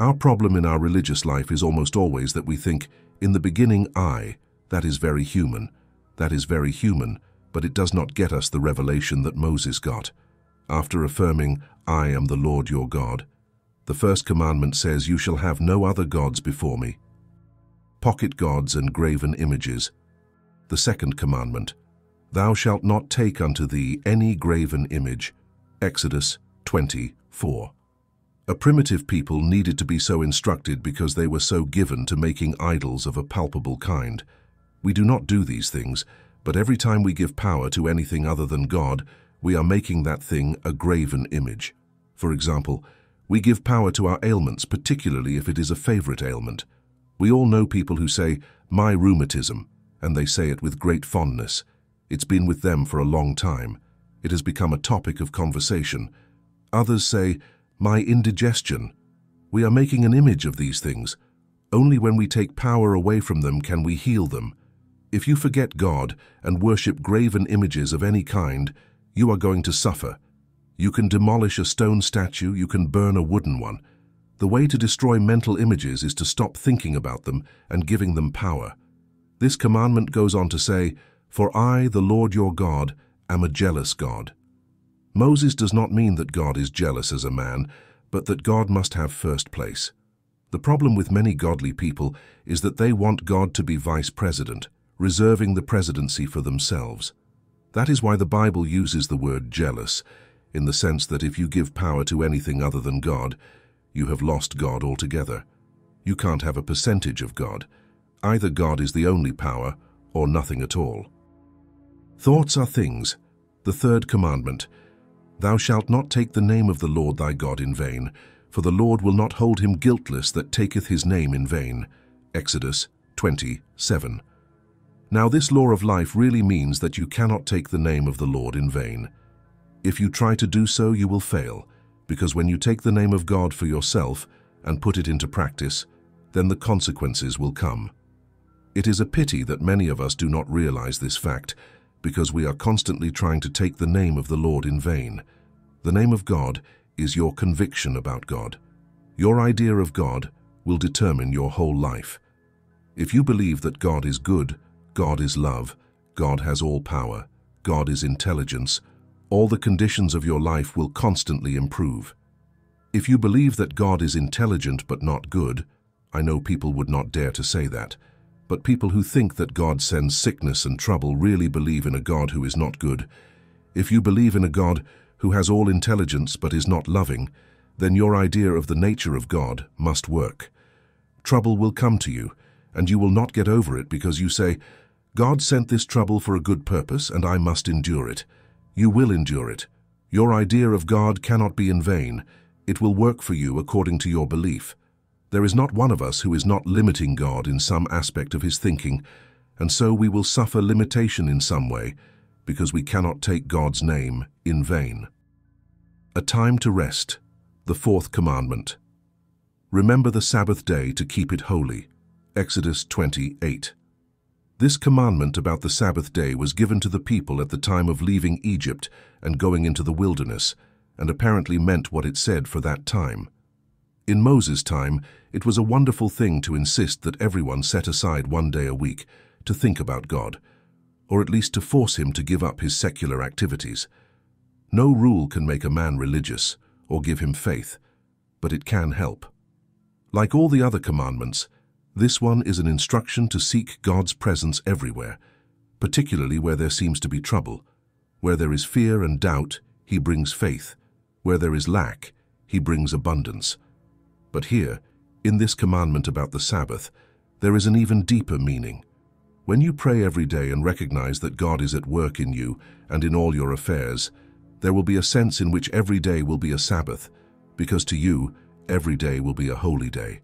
Our problem in our religious life is almost always that we think, in the beginning I, that is very human, that is very human, but it does not get us the revelation that Moses got. After affirming, I am the Lord your God, the first commandment says, You shall have no other gods before me. Pocket gods and graven images. The second commandment, Thou shalt not take unto thee any graven image. Exodus 24. A primitive people needed to be so instructed because they were so given to making idols of a palpable kind. We do not do these things, but every time we give power to anything other than God, we are making that thing a graven image. For example, we give power to our ailments, particularly if it is a favorite ailment. We all know people who say, my rheumatism, and they say it with great fondness. It's been with them for a long time. It has become a topic of conversation. Others say, my indigestion. We are making an image of these things. Only when we take power away from them can we heal them. If you forget God and worship graven images of any kind, you are going to suffer. You can demolish a stone statue, you can burn a wooden one. The way to destroy mental images is to stop thinking about them and giving them power. This commandment goes on to say, For I, the Lord your God, am a jealous God. Moses does not mean that God is jealous as a man, but that God must have first place. The problem with many godly people is that they want God to be vice president, reserving the presidency for themselves. That is why the Bible uses the word jealous, in the sense that if you give power to anything other than God, you have lost God altogether. You can't have a percentage of God. Either God is the only power, or nothing at all. Thoughts are things. The third commandment. Thou shalt not take the name of the Lord thy God in vain, for the Lord will not hold him guiltless that taketh his name in vain. Exodus 27. Now this law of life really means that you cannot take the name of the Lord in vain. If you try to do so, you will fail, because when you take the name of God for yourself and put it into practice, then the consequences will come. It is a pity that many of us do not realize this fact, because we are constantly trying to take the name of the Lord in vain. The name of God is your conviction about God. Your idea of God will determine your whole life. If you believe that God is good, God is love, God has all power, God is intelligence, all the conditions of your life will constantly improve. If you believe that God is intelligent but not good, I know people would not dare to say that, but people who think that God sends sickness and trouble really believe in a God who is not good. If you believe in a God who has all intelligence but is not loving, then your idea of the nature of God must work. Trouble will come to you, and you will not get over it because you say, God sent this trouble for a good purpose, and I must endure it. You will endure it. Your idea of God cannot be in vain. It will work for you according to your belief. There is not one of us who is not limiting God in some aspect of his thinking, and so we will suffer limitation in some way, because we cannot take God's name in vain. A time to rest, the fourth commandment. Remember the Sabbath day to keep it holy. Exodus 28. This commandment about the Sabbath day was given to the people at the time of leaving Egypt and going into the wilderness, and apparently meant what it said for that time. In Moses' time, it was a wonderful thing to insist that everyone set aside one day a week to think about God, or at least to force him to give up his secular activities. No rule can make a man religious or give him faith, but it can help. Like all the other commandments, this one is an instruction to seek God's presence everywhere, particularly where there seems to be trouble. Where there is fear and doubt, he brings faith. Where there is lack, he brings abundance. But here, in this commandment about the Sabbath, there is an even deeper meaning. When you pray every day and recognize that God is at work in you and in all your affairs, there will be a sense in which every day will be a Sabbath, because to you, every day will be a holy day.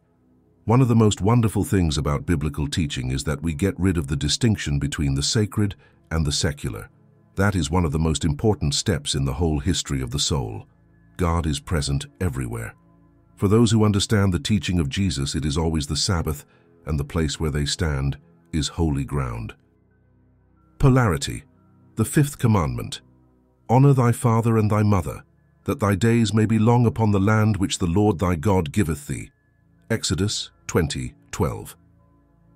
One of the most wonderful things about biblical teaching is that we get rid of the distinction between the sacred and the secular. That is one of the most important steps in the whole history of the soul. God is present everywhere. For those who understand the teaching of Jesus, it is always the Sabbath, and the place where they stand is holy ground. Polarity, the fifth commandment. Honor thy father and thy mother, that thy days may be long upon the land which the Lord thy God giveth thee. Exodus 20, 12.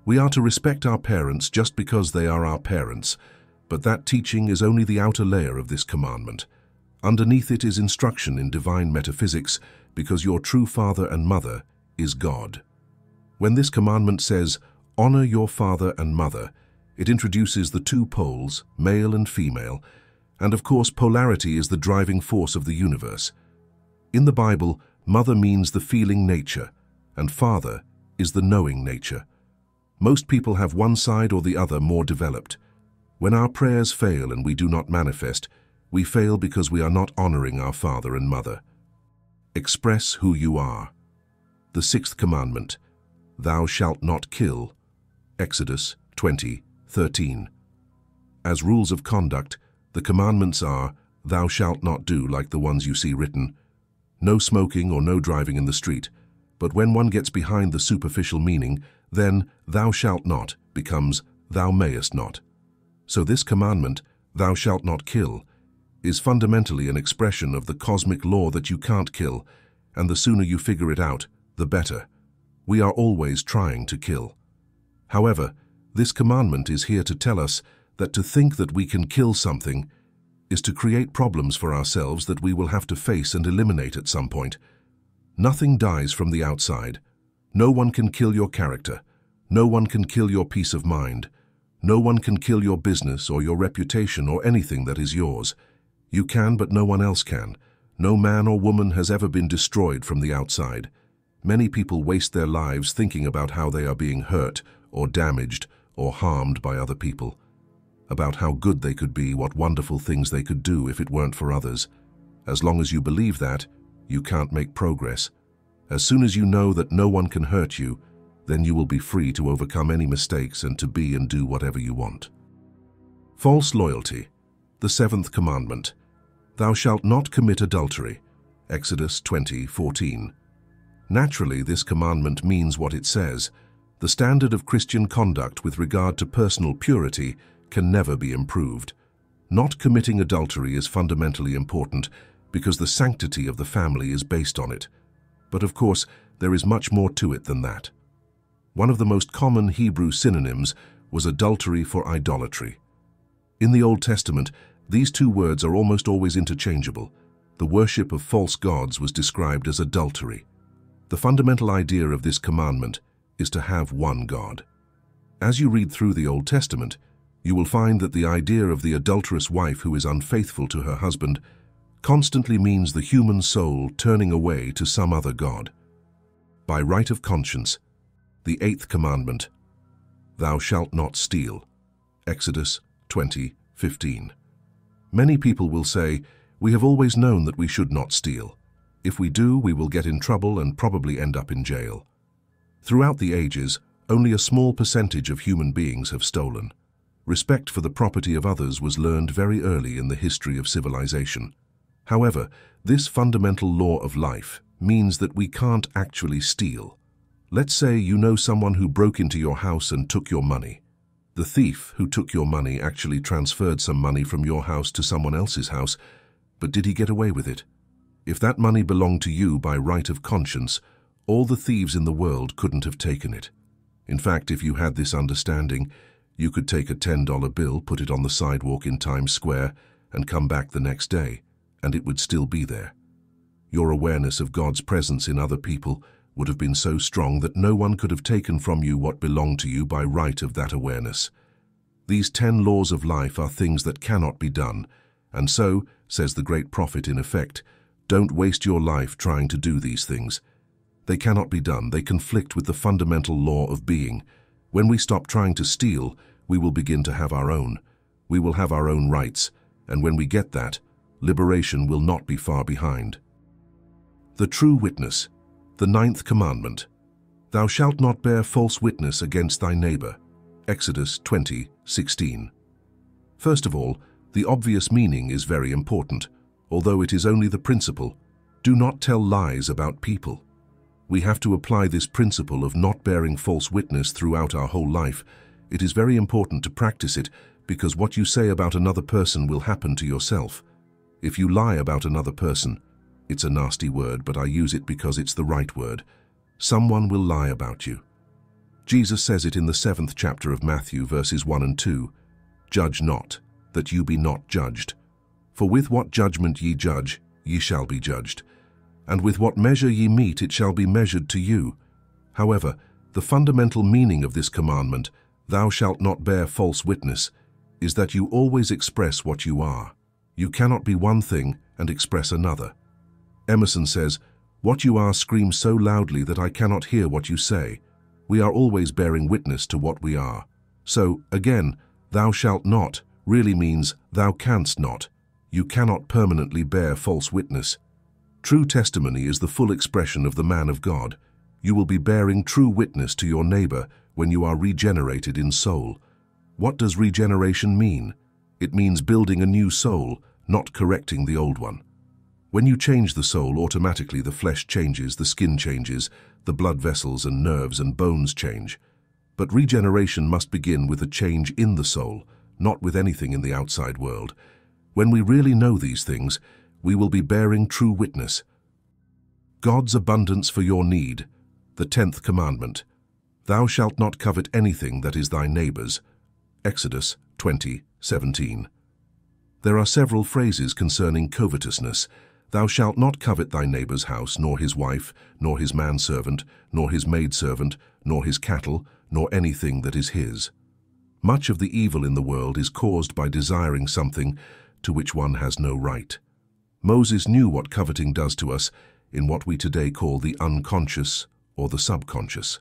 We are to respect our parents just because they are our parents, but that teaching is only the outer layer of this commandment. Underneath it is instruction in divine metaphysics, because your true father and mother is God. When this commandment says, honor your father and mother, it introduces the two poles, male and female, and of course polarity is the driving force of the universe. In the Bible, mother means the feeling nature, and father is the knowing nature. Most people have one side or the other more developed. When our prayers fail and we do not manifest, we fail because we are not honoring our father and mother. Express who you are. The sixth commandment, Thou shalt not kill. Exodus 20, 13. As rules of conduct, the commandments are, Thou shalt not do like the ones you see written, no smoking or no driving in the street, but when one gets behind the superficial meaning, then thou shalt not becomes thou mayest not. So this commandment, thou shalt not kill, is fundamentally an expression of the cosmic law that you can't kill, and the sooner you figure it out, the better. We are always trying to kill. However, this commandment is here to tell us that to think that we can kill something is to create problems for ourselves that we will have to face and eliminate at some point. Nothing dies from the outside. No one can kill your character. No one can kill your peace of mind. No one can kill your business or your reputation or anything that is yours. You can, but no one else can. No man or woman has ever been destroyed from the outside. Many people waste their lives thinking about how they are being hurt or damaged or harmed by other people, about how good they could be, what wonderful things they could do if it weren't for others. As long as you believe that, you can't make progress. As soon as you know that no one can hurt you, then you will be free to overcome any mistakes and to be and do whatever you want. False loyalty, the seventh commandment. Thou shalt not commit adultery. Exodus 20, 14. Naturally, this commandment means what it says. The standard of Christian conduct with regard to personal purity can never be improved. Not committing adultery is fundamentally important because the sanctity of the family is based on it. But of course, there is much more to it than that. One of the most common Hebrew synonyms was adultery for idolatry. In the Old Testament, these two words are almost always interchangeable. The worship of false gods was described as adultery. The fundamental idea of this commandment is to have one God. As you read through the Old Testament, you will find that the idea of the adulterous wife who is unfaithful to her husband constantly means the human soul turning away to some other God. By right of conscience, the eighth commandment, Thou shalt not steal. Exodus 20, 15. Many people will say, we have always known that we should not steal. If we do, we will get in trouble and probably end up in jail. Throughout the ages, only a small percentage of human beings have stolen. Respect for the property of others was learned very early in the history of civilization. However, this fundamental law of life means that we can't actually steal. Let's say you know someone who broke into your house and took your money. The thief who took your money actually transferred some money from your house to someone else's house, but did he get away with it? If that money belonged to you by right of conscience, All the thieves in the world couldn't have taken it. In fact, if you had this understanding, you could take a $10 bill, put it on the sidewalk in Times Square, and come back the next day, and it would still be there. Your awareness of God's presence in other people would have been so strong that no one could have taken from you what belonged to you by right of that awareness. These ten laws of life are things that cannot be done, and so, says the great prophet in effect, don't waste your life trying to do these things. They cannot be done, they conflict with the fundamental law of being. When we stop trying to steal, we will begin to have our own. We will have our own rights, and when we get that, liberation will not be far behind. The true witness, the ninth commandment. Thou shalt not bear false witness against thy neighbor. Exodus 20, 16. First of all, the obvious meaning is very important, although it is only the principle. Do not tell lies about people. We have to apply this principle of not bearing false witness throughout our whole life. It is very important to practice it because what you say about another person will happen to yourself. If you lie about another person, it's a nasty word, but I use it because it's the right word, someone will lie about you. Jesus says it in the seventh chapter of Matthew, verses 1 and 2, Judge not, that you be not judged. For with what judgment ye judge, ye shall be judged. And with what measure ye meet, it shall be measured to you. However, the fundamental meaning of this commandment, thou shalt not bear false witness, is that you always express what you are. You cannot be one thing and express another. Emerson says, What you are screams so loudly that I cannot hear what you say. We are always bearing witness to what we are. So, again, thou shalt not really means thou canst not. You cannot permanently bear false witness. True testimony is the full expression of the man of God. You will be bearing true witness to your neighbor when you are regenerated in soul. What does regeneration mean? It means building a new soul, not correcting the old one. When you change the soul, automatically the flesh changes, the skin changes, the blood vessels and nerves and bones change. But regeneration must begin with a change in the soul, not with anything in the outside world. When we really know these things, we will be bearing true witness. God's abundance for your need, the tenth commandment. Thou shalt not covet anything that is thy neighbor's, Exodus 20, 17. There are several phrases concerning covetousness. Thou shalt not covet thy neighbor's house, nor his wife, nor his manservant, nor his maidservant, nor his cattle, nor anything that is his. Much of the evil in the world is caused by desiring something to which one has no right. Moses knew what coveting does to us in what we today call the unconscious or the subconscious.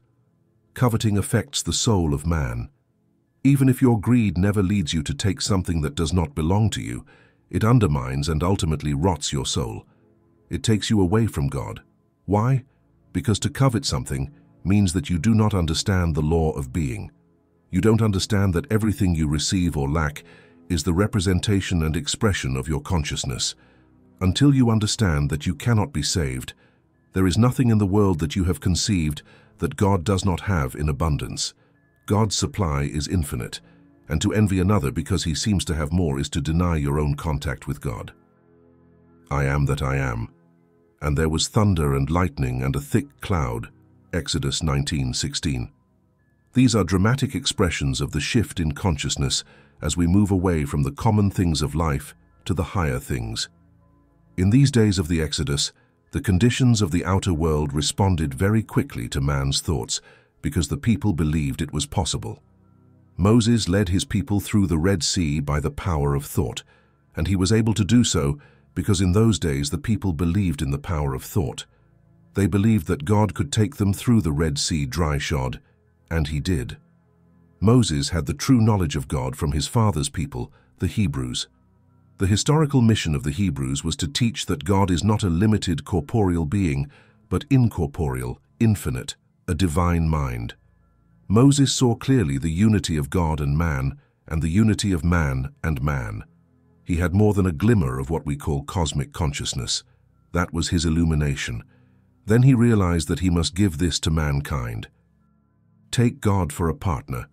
Coveting affects the soul of man, even if your greed never leads you to take something that does not belong to you, it undermines and ultimately rots your soul. It takes you away from God. Why? Because to covet something means that you do not understand the law of being. You don't understand that everything you receive or lack is the representation and expression of your consciousness. Until you understand that you cannot be saved, there is nothing in the world that you have conceived that God does not have in abundance. God's supply is infinite, and to envy another because he seems to have more is to deny your own contact with God. I am that I am. And there was thunder and lightning and a thick cloud. Exodus 19:16. These are dramatic expressions of the shift in consciousness as we move away from the common things of life to the higher things. In these days of the Exodus, the conditions of the outer world responded very quickly to man's thoughts because the people believed it was possible. Moses led his people through the Red Sea by the power of thought, and he was able to do so because in those days the people believed in the power of thought. They believed that God could take them through the Red Sea dry-shod, and he did. Moses had the true knowledge of God from his father's people, the Hebrews. The historical mission of the Hebrews was to teach that God is not a limited corporeal being, but incorporeal, infinite, a divine mind. Moses saw clearly the unity of God and man, and the unity of man and man. He had more than a glimmer of what we call cosmic consciousness. That was his illumination. Then he realized that he must give this to mankind. Take God for a partner.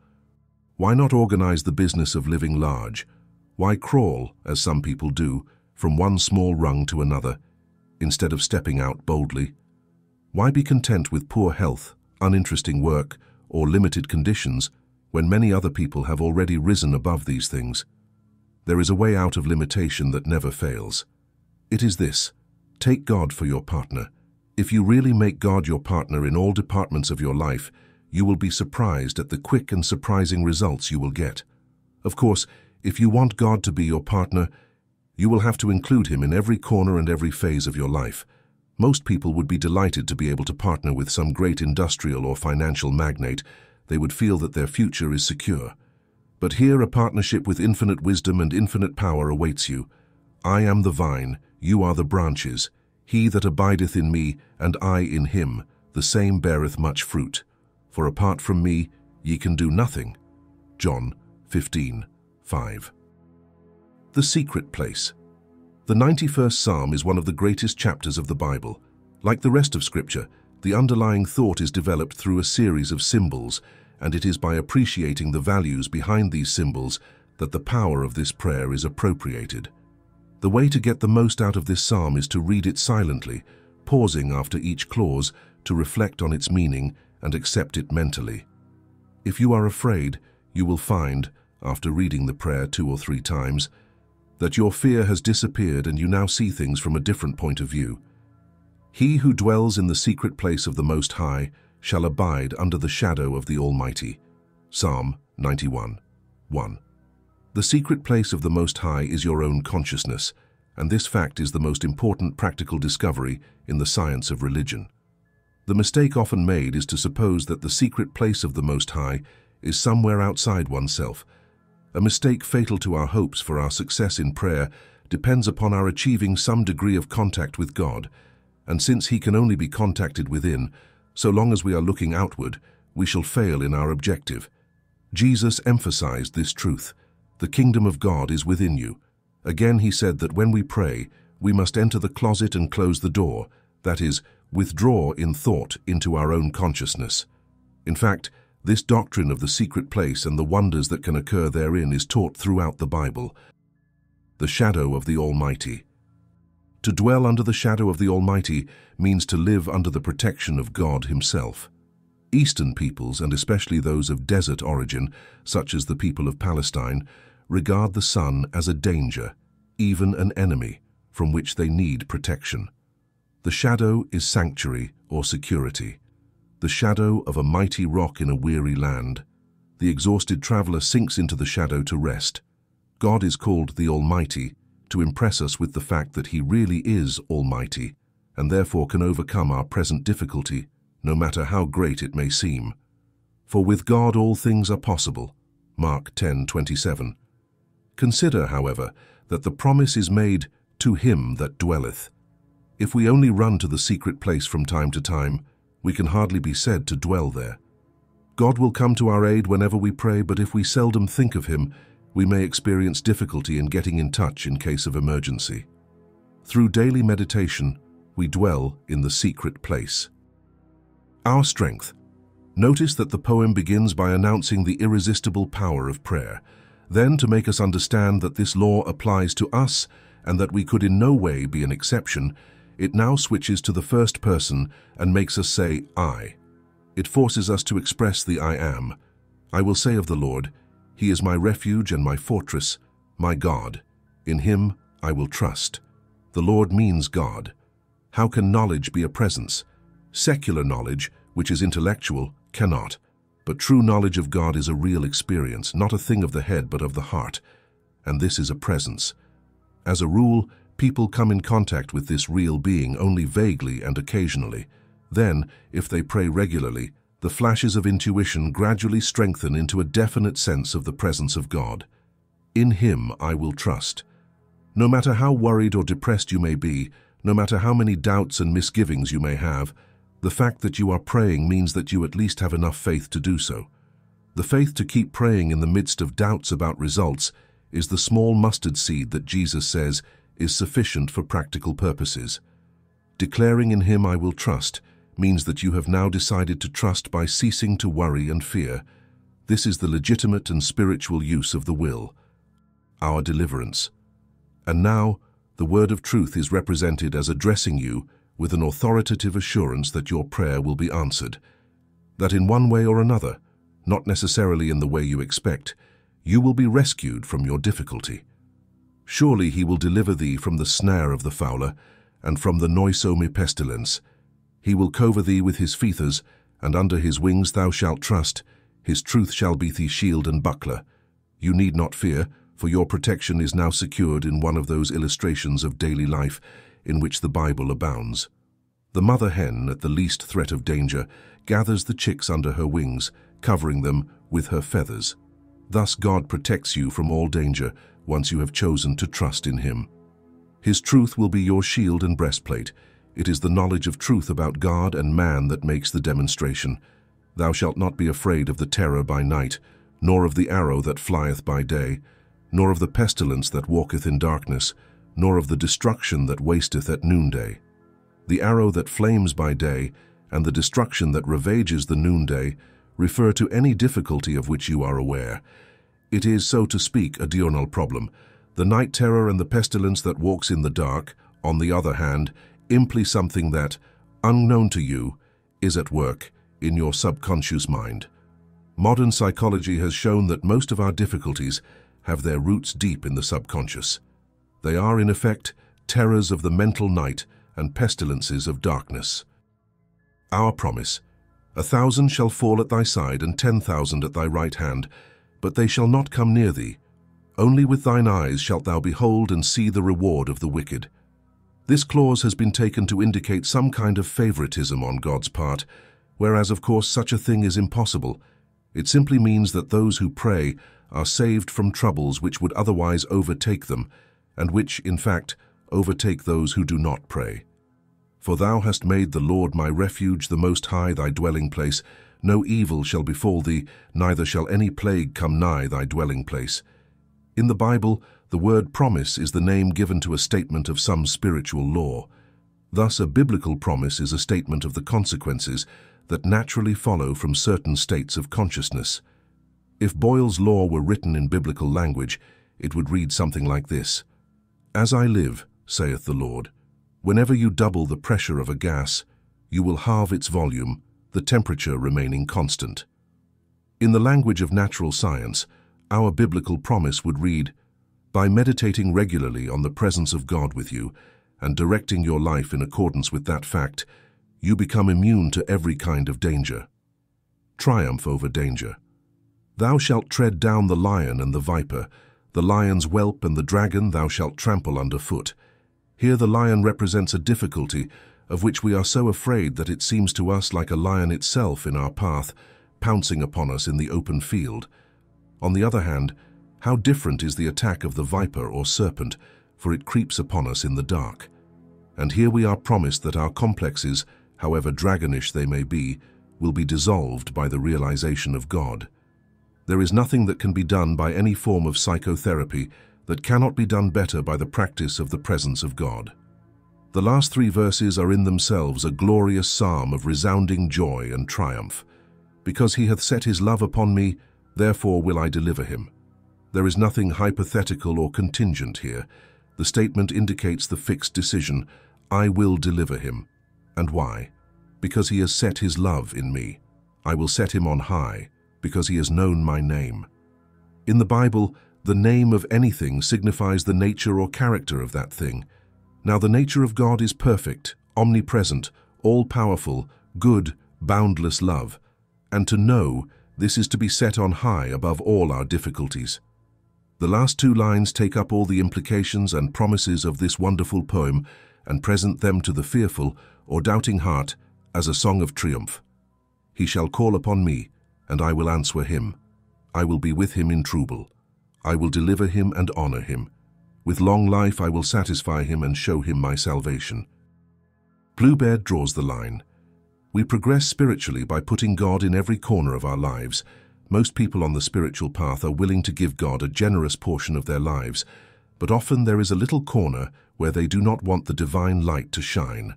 Why not organize the business of living large? Why crawl, as some people do, from one small rung to another, instead of stepping out boldly? Why be content with poor health, uninteresting work, or limited conditions when many other people have already risen above these things? There is a way out of limitation that never fails. It is this. Take God for your partner. If you really make God your partner in all departments of your life, you will be surprised at the quick and surprising results you will get. Of course, if you want God to be your partner, you will have to include him in every corner and every phase of your life. Most people would be delighted to be able to partner with some great industrial or financial magnate. They would feel that their future is secure. But here a partnership with infinite wisdom and infinite power awaits you. I am the vine, you are the branches. He that abideth in me, and I in him, the same beareth much fruit. For apart from me, ye can do nothing. John 15, 5. The Secret Place the 91st Psalm is one of the greatest chapters of the Bible. Like the rest of Scripture, the underlying thought is developed through a series of symbols, and it is by appreciating the values behind these symbols that the power of this prayer is appropriated. The way to get the most out of this psalm is to read it silently, pausing after each clause to reflect on its meaning and accept it mentally. If you are afraid, you will find, after reading the prayer two or three times, that your fear has disappeared and you now see things from a different point of view. He who dwells in the secret place of the Most High shall abide under the shadow of the Almighty. Psalm 91, 1. The secret place of the Most High is your own consciousness, and this fact is the most important practical discovery in the science of religion. The mistake often made is to suppose that the secret place of the Most High is somewhere outside oneself, a mistake fatal to our hopes for our success in prayer depends upon our achieving some degree of contact with God, and since he can only be contacted within, so long as we are looking outward, we shall fail in our objective. Jesus emphasized this truth. The kingdom of God is within you. Again he said that when we pray, we must enter the closet and close the door, that is, withdraw in thought into our own consciousness. In fact, this doctrine of the secret place and the wonders that can occur therein is taught throughout the Bible. The shadow of the Almighty. To dwell under the shadow of the Almighty means to live under the protection of God himself. Eastern peoples, and especially those of desert origin, such as the people of Palestine, regard the sun as a danger, even an enemy, from which they need protection. The shadow is sanctuary or security the shadow of a mighty rock in a weary land. The exhausted traveler sinks into the shadow to rest. God is called the Almighty to impress us with the fact that he really is Almighty and therefore can overcome our present difficulty, no matter how great it may seem. For with God all things are possible. Mark 10:27. Consider, however, that the promise is made to him that dwelleth. If we only run to the secret place from time to time, we can hardly be said to dwell there. God will come to our aid whenever we pray, but if we seldom think of him, we may experience difficulty in getting in touch in case of emergency. Through daily meditation, we dwell in the secret place. Our strength. Notice that the poem begins by announcing the irresistible power of prayer. Then, to make us understand that this law applies to us and that we could in no way be an exception, it now switches to the first person and makes us say, I. It forces us to express the I am. I will say of the Lord, He is my refuge and my fortress, my God. In Him I will trust. The Lord means God. How can knowledge be a presence? Secular knowledge, which is intellectual, cannot. But true knowledge of God is a real experience, not a thing of the head but of the heart. And this is a presence. As a rule, People come in contact with this real being only vaguely and occasionally. Then, if they pray regularly, the flashes of intuition gradually strengthen into a definite sense of the presence of God. In Him I will trust. No matter how worried or depressed you may be, no matter how many doubts and misgivings you may have, the fact that you are praying means that you at least have enough faith to do so. The faith to keep praying in the midst of doubts about results is the small mustard seed that Jesus says is sufficient for practical purposes. Declaring in him I will trust means that you have now decided to trust by ceasing to worry and fear. This is the legitimate and spiritual use of the will, our deliverance. And now, the word of truth is represented as addressing you with an authoritative assurance that your prayer will be answered, that in one way or another, not necessarily in the way you expect, you will be rescued from your difficulty. Surely he will deliver thee from the snare of the fowler, and from the noisome pestilence. He will cover thee with his feathers, and under his wings thou shalt trust. His truth shall be thee shield and buckler. You need not fear, for your protection is now secured in one of those illustrations of daily life in which the Bible abounds. The mother hen, at the least threat of danger, gathers the chicks under her wings, covering them with her feathers. Thus God protects you from all danger once you have chosen to trust in him. His truth will be your shield and breastplate. It is the knowledge of truth about God and man that makes the demonstration. Thou shalt not be afraid of the terror by night, nor of the arrow that flieth by day, nor of the pestilence that walketh in darkness, nor of the destruction that wasteth at noonday. The arrow that flames by day, and the destruction that ravages the noonday, refer to any difficulty of which you are aware. It is, so to speak, a diurnal problem. The night terror and the pestilence that walks in the dark, on the other hand, imply something that, unknown to you, is at work in your subconscious mind. Modern psychology has shown that most of our difficulties have their roots deep in the subconscious. They are, in effect, terrors of the mental night and pestilences of darkness. Our promise, a thousand shall fall at thy side and ten thousand at thy right hand, but they shall not come near thee. Only with thine eyes shalt thou behold and see the reward of the wicked. This clause has been taken to indicate some kind of favoritism on God's part, whereas of course such a thing is impossible. It simply means that those who pray are saved from troubles which would otherwise overtake them, and which, in fact, overtake those who do not pray. For thou hast made the Lord my refuge, the Most High thy dwelling place, no evil shall befall thee, neither shall any plague come nigh thy dwelling place. In the Bible, the word promise is the name given to a statement of some spiritual law. Thus, a biblical promise is a statement of the consequences that naturally follow from certain states of consciousness. If Boyle's law were written in biblical language, it would read something like this. As I live, saith the Lord, whenever you double the pressure of a gas, you will halve its volume the temperature remaining constant. In the language of natural science, our biblical promise would read, By meditating regularly on the presence of God with you and directing your life in accordance with that fact, you become immune to every kind of danger. Triumph over danger. Thou shalt tread down the lion and the viper, the lion's whelp and the dragon thou shalt trample under foot. Here the lion represents a difficulty of which we are so afraid that it seems to us like a lion itself in our path, pouncing upon us in the open field. On the other hand, how different is the attack of the viper or serpent, for it creeps upon us in the dark. And here we are promised that our complexes, however dragonish they may be, will be dissolved by the realization of God. There is nothing that can be done by any form of psychotherapy that cannot be done better by the practice of the presence of God. The last three verses are in themselves a glorious psalm of resounding joy and triumph. Because he hath set his love upon me, therefore will I deliver him. There is nothing hypothetical or contingent here. The statement indicates the fixed decision, I will deliver him. And why? Because he has set his love in me. I will set him on high, because he has known my name. In the Bible, the name of anything signifies the nature or character of that thing. Now the nature of God is perfect, omnipresent, all-powerful, good, boundless love. And to know, this is to be set on high above all our difficulties. The last two lines take up all the implications and promises of this wonderful poem and present them to the fearful or doubting heart as a song of triumph. He shall call upon me, and I will answer him. I will be with him in trouble. I will deliver him and honor him. With long life I will satisfy him and show him my salvation. Bluebeard draws the line. We progress spiritually by putting God in every corner of our lives. Most people on the spiritual path are willing to give God a generous portion of their lives, but often there is a little corner where they do not want the divine light to shine.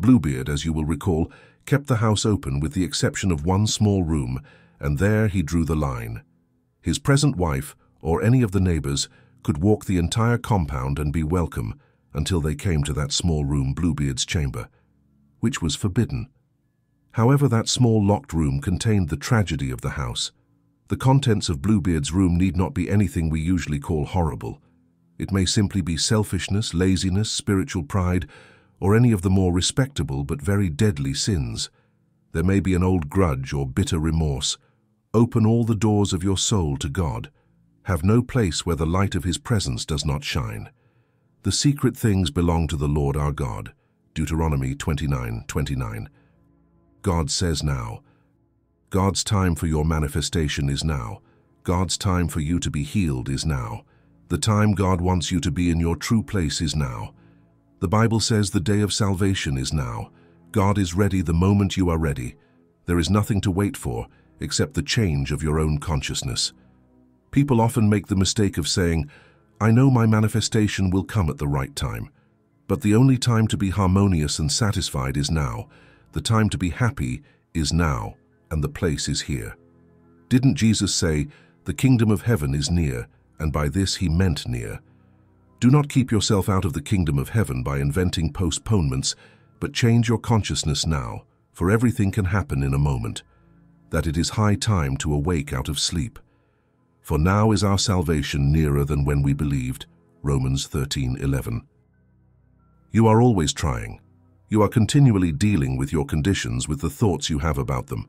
Bluebeard, as you will recall, kept the house open with the exception of one small room, and there he drew the line. His present wife, or any of the neighbors, could walk the entire compound and be welcome until they came to that small room, Bluebeard's chamber. which was forbidden. However, that small locked room contained the tragedy of the house. The contents of Bluebeard's room need not be anything we usually call horrible. It may simply be selfishness, laziness, spiritual pride, or any of the more respectable but very deadly sins. There may be an old grudge or bitter remorse. Open all the doors of your soul to God. Have no place where the light of his presence does not shine. The secret things belong to the Lord our God. Deuteronomy 29, 29. God says now. God's time for your manifestation is now. God's time for you to be healed is now. The time God wants you to be in your true place is now. The Bible says the day of salvation is now. God is ready the moment you are ready. There is nothing to wait for except the change of your own consciousness. People often make the mistake of saying, I know my manifestation will come at the right time. But the only time to be harmonious and satisfied is now. The time to be happy is now, and the place is here. Didn't Jesus say, the kingdom of heaven is near, and by this he meant near? Do not keep yourself out of the kingdom of heaven by inventing postponements, but change your consciousness now, for everything can happen in a moment. That it is high time to awake out of sleep. For now is our salvation nearer than when we believed. Romans 13:11. You are always trying. You are continually dealing with your conditions with the thoughts you have about them.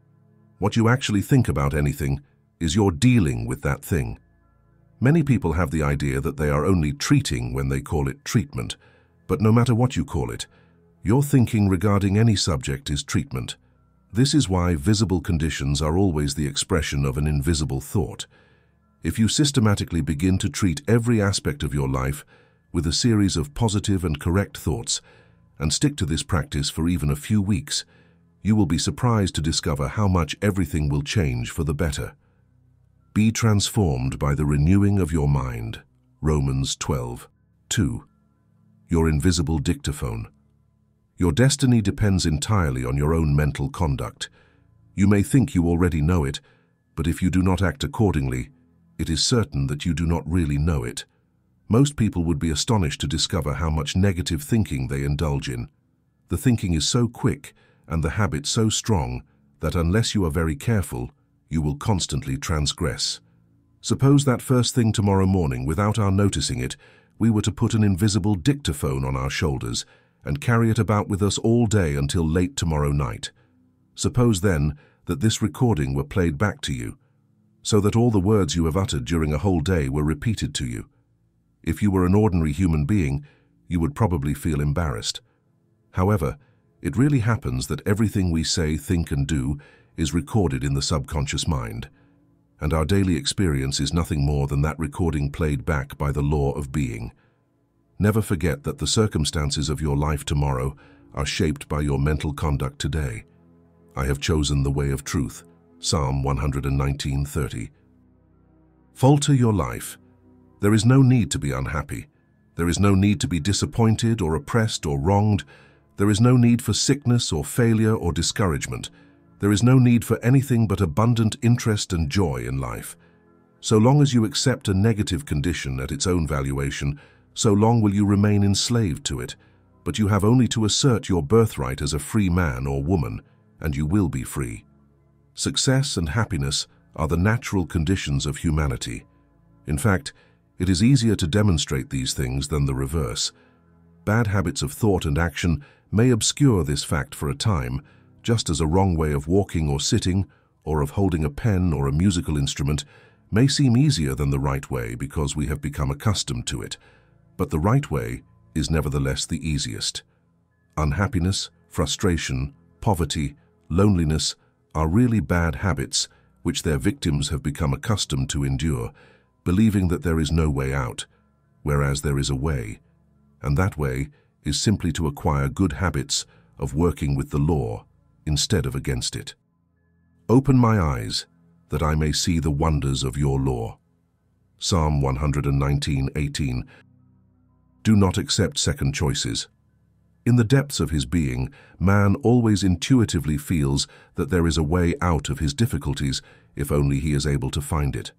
What you actually think about anything is you're dealing with that thing. Many people have the idea that they are only treating when they call it treatment, but no matter what you call it, your thinking regarding any subject is treatment. This is why visible conditions are always the expression of an invisible thought. If you systematically begin to treat every aspect of your life with a series of positive and correct thoughts, and stick to this practice for even a few weeks, you will be surprised to discover how much everything will change for the better. Be transformed by the renewing of your mind. Romans 12, 2. Your invisible dictaphone. Your destiny depends entirely on your own mental conduct. You may think you already know it, but if you do not act accordingly, it is certain that you do not really know it. Most people would be astonished to discover how much negative thinking they indulge in. The thinking is so quick and the habit so strong that unless you are very careful, you will constantly transgress. Suppose that first thing tomorrow morning, without our noticing it, we were to put an invisible dictaphone on our shoulders and carry it about with us all day until late tomorrow night. Suppose then that this recording were played back to you, so that all the words you have uttered during a whole day were repeated to you. If you were an ordinary human being, you would probably feel embarrassed. However, it really happens that everything we say, think and do is recorded in the subconscious mind, and our daily experience is nothing more than that recording played back by the law of being. Never forget that the circumstances of your life tomorrow are shaped by your mental conduct today. I have chosen the way of truth. Psalm 119.30 Falter your life there is no need to be unhappy. There is no need to be disappointed or oppressed or wronged. There is no need for sickness or failure or discouragement. There is no need for anything but abundant interest and joy in life. So long as you accept a negative condition at its own valuation, so long will you remain enslaved to it. But you have only to assert your birthright as a free man or woman, and you will be free. Success and happiness are the natural conditions of humanity. In fact, it is easier to demonstrate these things than the reverse. Bad habits of thought and action may obscure this fact for a time, just as a wrong way of walking or sitting, or of holding a pen or a musical instrument, may seem easier than the right way because we have become accustomed to it. But the right way is nevertheless the easiest. Unhappiness, frustration, poverty, loneliness are really bad habits which their victims have become accustomed to endure, believing that there is no way out, whereas there is a way, and that way is simply to acquire good habits of working with the law instead of against it. Open my eyes, that I may see the wonders of your law. Psalm 119:18. Do not accept second choices. In the depths of his being, man always intuitively feels that there is a way out of his difficulties if only he is able to find it.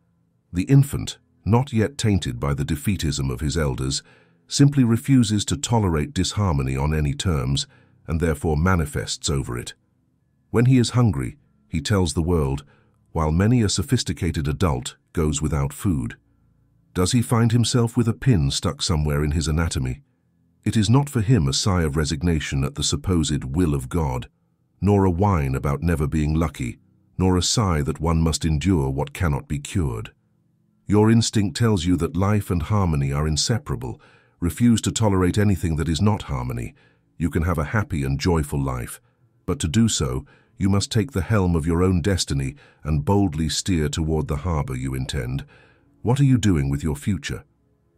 The infant, not yet tainted by the defeatism of his elders, simply refuses to tolerate disharmony on any terms and therefore manifests over it. When he is hungry, he tells the world, while many a sophisticated adult goes without food. Does he find himself with a pin stuck somewhere in his anatomy? It is not for him a sigh of resignation at the supposed will of God, nor a whine about never being lucky, nor a sigh that one must endure what cannot be cured. Your instinct tells you that life and harmony are inseparable. Refuse to tolerate anything that is not harmony. You can have a happy and joyful life, but to do so, you must take the helm of your own destiny and boldly steer toward the harbor you intend. What are you doing with your future?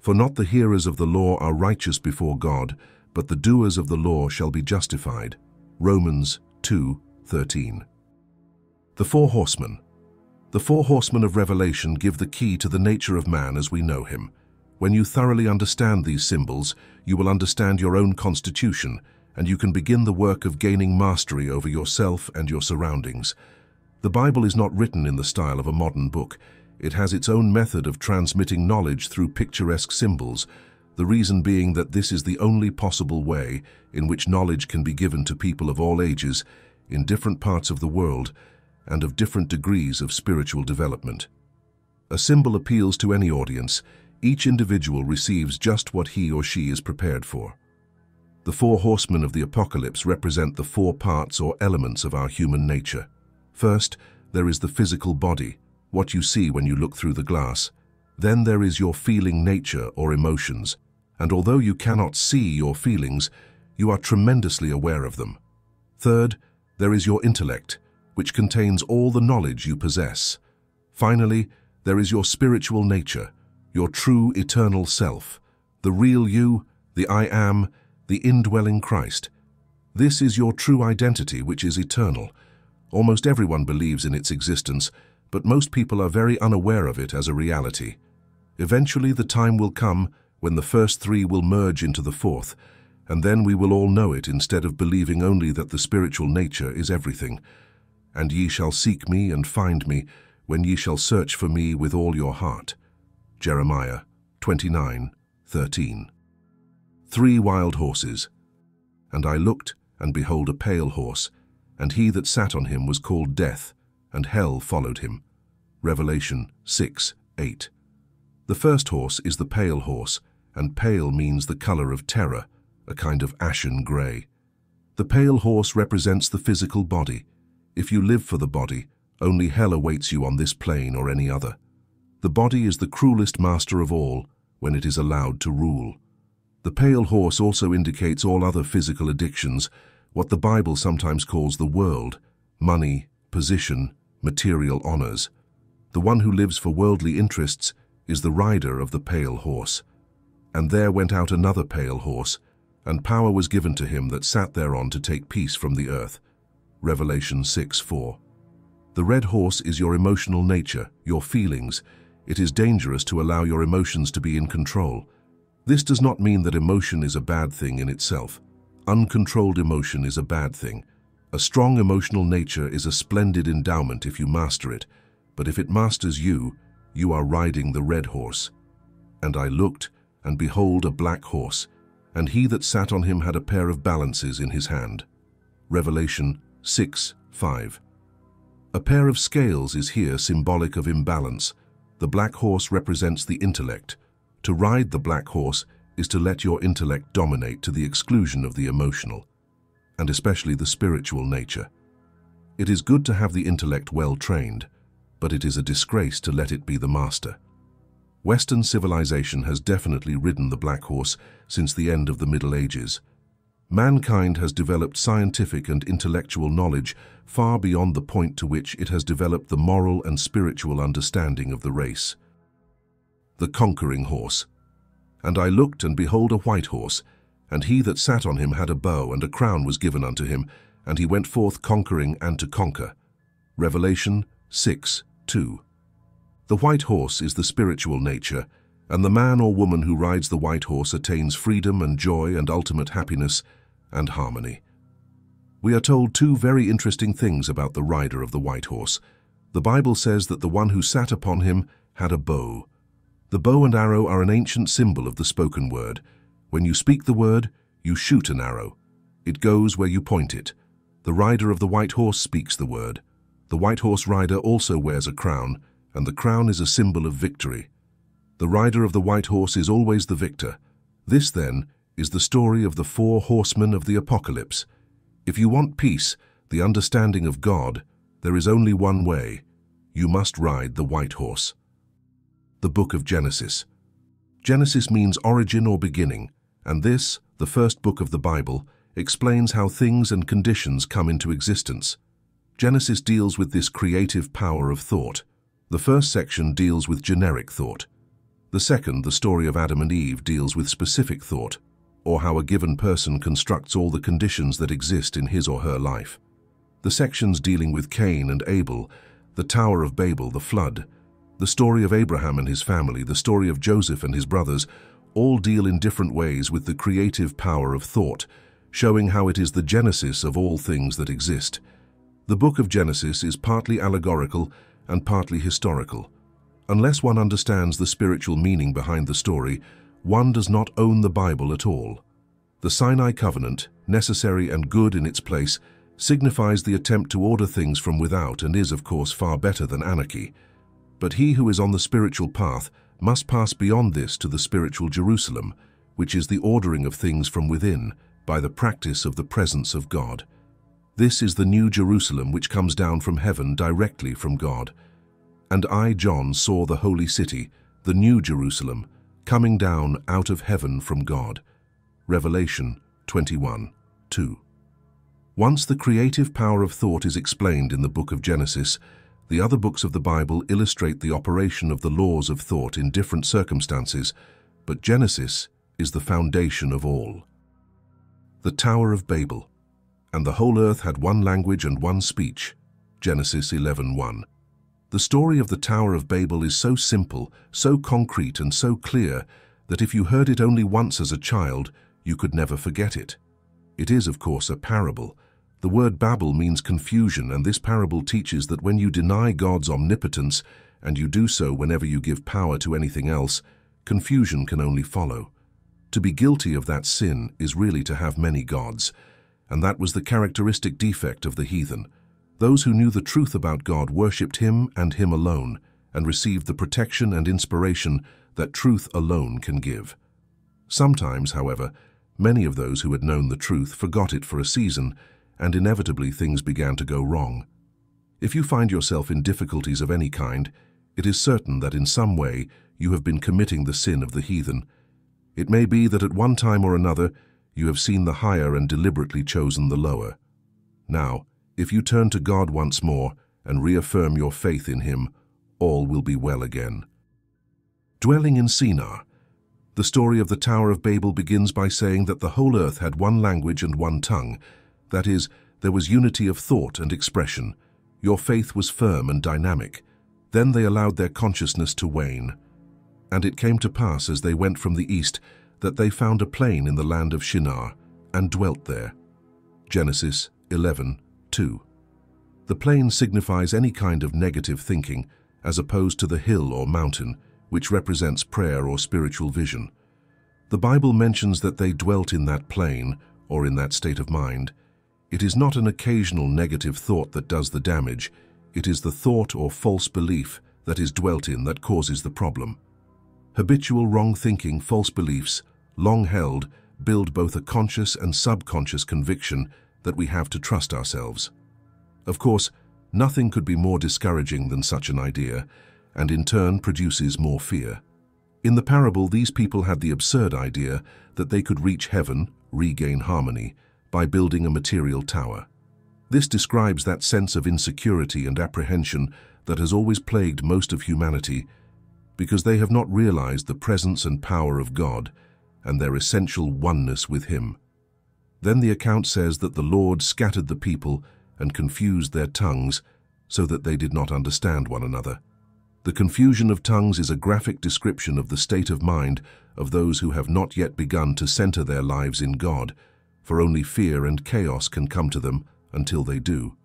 For not the hearers of the law are righteous before God, but the doers of the law shall be justified. Romans 2:13. The Four Horsemen. The Four Horsemen of Revelation give the key to the nature of man as we know him. When you thoroughly understand these symbols, you will understand your own constitution, and you can begin the work of gaining mastery over yourself and your surroundings. The Bible is not written in the style of a modern book. It has its own method of transmitting knowledge through picturesque symbols, the reason being that this is the only possible way in which knowledge can be given to people of all ages, in different parts of the world, and of different degrees of spiritual development. A symbol appeals to any audience. Each individual receives just what he or she is prepared for. The four horsemen of the apocalypse represent the four parts or elements of our human nature. First, there is the physical body, what you see when you look through the glass. Then there is your feeling nature or emotions, and although you cannot see your feelings, you are tremendously aware of them. Third, there is your intellect, which contains all the knowledge you possess. Finally, there is your spiritual nature, your true eternal self, the real you, the I am, the indwelling Christ. This is your true identity, which is eternal. Almost everyone believes in its existence, but most people are very unaware of it as a reality. Eventually the time will come when the first three will merge into the fourth, and then we will all know it instead of believing only that the spiritual nature is everything. And ye shall seek me and find me, when ye shall search for me with all your heart. Jeremiah 29, 13. Three wild horses. And I looked, and behold a pale horse, and he that sat on him was called Death, and hell followed him. Revelation 6, 8. The first horse is the pale horse, and pale means the color of terror, a kind of ashen grey. The pale horse represents the physical body. If you live for the body, only hell awaits you on this plane or any other. The body is the cruelest master of all when it is allowed to rule. The pale horse also indicates all other physical addictions, what the Bible sometimes calls the world, money, position, material honors. The one who lives for worldly interests is the rider of the pale horse. And there went out another pale horse, and power was given to him that sat thereon to take peace from the earth. Revelation 6:4. The red horse is your emotional nature, your feelings. It is dangerous to allow your emotions to be in control. This does not mean that emotion is a bad thing in itself. Uncontrolled emotion is a bad thing. A strong emotional nature is a splendid endowment if you master it, but if it masters you, you are riding the red horse. And I looked, and behold a black horse, and he that sat on him had a pair of balances in his hand. Revelation 6, 5. A pair of scales is here symbolic of imbalance. The black horse represents the intellect. To ride the black horse is to let your intellect dominate to the exclusion of the emotional and especially the spiritual nature. It is good to have the intellect well trained, but it is a disgrace to let it be the master. Western civilization has definitely ridden the black horse since the end of the Middle Ages. Mankind has developed scientific and intellectual knowledge far beyond the point to which it has developed the moral and spiritual understanding of the race. The conquering horse. And I looked, and behold a white horse, and he that sat on him had a bow, and a crown was given unto him, and he went forth conquering and to conquer. Revelation 6, 2. The white horse is the spiritual nature, and the man or woman who rides the white horse attains freedom and joy and ultimate happiness and harmony. We are told two very interesting things about the rider of the white horse. The Bible says that the one who sat upon him had a bow. The bow and arrow are an ancient symbol of the spoken word, when you speak the word, you shoot an arrow. It goes where you point it. The rider of the white horse speaks the word. The white horse rider also wears a crown, and the crown is a symbol of victory. The rider of the white horse is always the victor. This, then, is the story of the four horsemen of the apocalypse. If you want peace, the understanding of God, there is only one way. You must ride the white horse. The Book of Genesis. Genesis means origin or beginning, and this, the first book of the Bible, explains how things and conditions come into existence. Genesis deals with this creative power of thought. The first section deals with generic thought. The second, the story of Adam and Eve, deals with specific thought, or how a given person constructs all the conditions that exist in his or her life. The sections dealing with Cain and Abel, the Tower of Babel, the flood, the story of Abraham and his family, the story of Joseph and his brothers, all deal in different ways with the creative power of thought, showing how it is the genesis of all things that exist. The book of Genesis is partly allegorical and partly historical. Unless one understands the spiritual meaning behind the story, one does not own the Bible at all. The Sinai covenant, necessary and good in its place, signifies the attempt to order things from without and is, of course, far better than anarchy. But he who is on the spiritual path must pass beyond this to the spiritual Jerusalem, which is the ordering of things from within by the practice of the presence of God. This is the new Jerusalem which comes down from heaven directly from God. And I, John, saw the holy city, the new Jerusalem, coming down out of heaven from God. Revelation 21, 2. Once the creative power of thought is explained in the book of Genesis, the other books of the Bible illustrate the operation of the laws of thought in different circumstances, but Genesis is the foundation of all. The Tower of Babel. And the whole earth had one language and one speech. Genesis 11.1. The story of the Tower of Babel is so simple, so concrete and so clear that if you heard it only once as a child, you could never forget it. It is, of course, a parable, the word Babel means confusion, and this parable teaches that when you deny God's omnipotence, and you do so whenever you give power to anything else, confusion can only follow. To be guilty of that sin is really to have many gods, and that was the characteristic defect of the heathen. Those who knew the truth about God worshipped him and him alone, and received the protection and inspiration that truth alone can give. Sometimes, however, many of those who had known the truth forgot it for a season, and inevitably things began to go wrong. If you find yourself in difficulties of any kind, it is certain that in some way you have been committing the sin of the heathen. It may be that at one time or another you have seen the higher and deliberately chosen the lower. Now, if you turn to God once more and reaffirm your faith in Him, all will be well again. Dwelling in Shinar, the story of the Tower of Babel begins by saying that the whole earth had one language and one tongue, that is, there was unity of thought and expression. Your faith was firm and dynamic. Then they allowed their consciousness to wane. And it came to pass as they went from the east that they found a plain in the land of Shinar and dwelt there. Genesis 11, 2. The plain signifies any kind of negative thinking as opposed to the hill or mountain, which represents prayer or spiritual vision. The Bible mentions that they dwelt in that plain, or in that state of mind, it is not an occasional negative thought that does the damage, it is the thought or false belief that is dwelt in that causes the problem. Habitual wrong thinking, false beliefs, long held, build both a conscious and subconscious conviction that we have to trust ourselves. Of course, nothing could be more discouraging than such an idea, and in turn produces more fear. In the parable, these people had the absurd idea that they could reach heaven, regain harmony, by building a material tower. This describes that sense of insecurity and apprehension that has always plagued most of humanity because they have not realized the presence and power of God and their essential oneness with Him. Then the account says that the Lord scattered the people and confused their tongues so that they did not understand one another. The confusion of tongues is a graphic description of the state of mind of those who have not yet begun to center their lives in God for only fear and chaos can come to them until they do.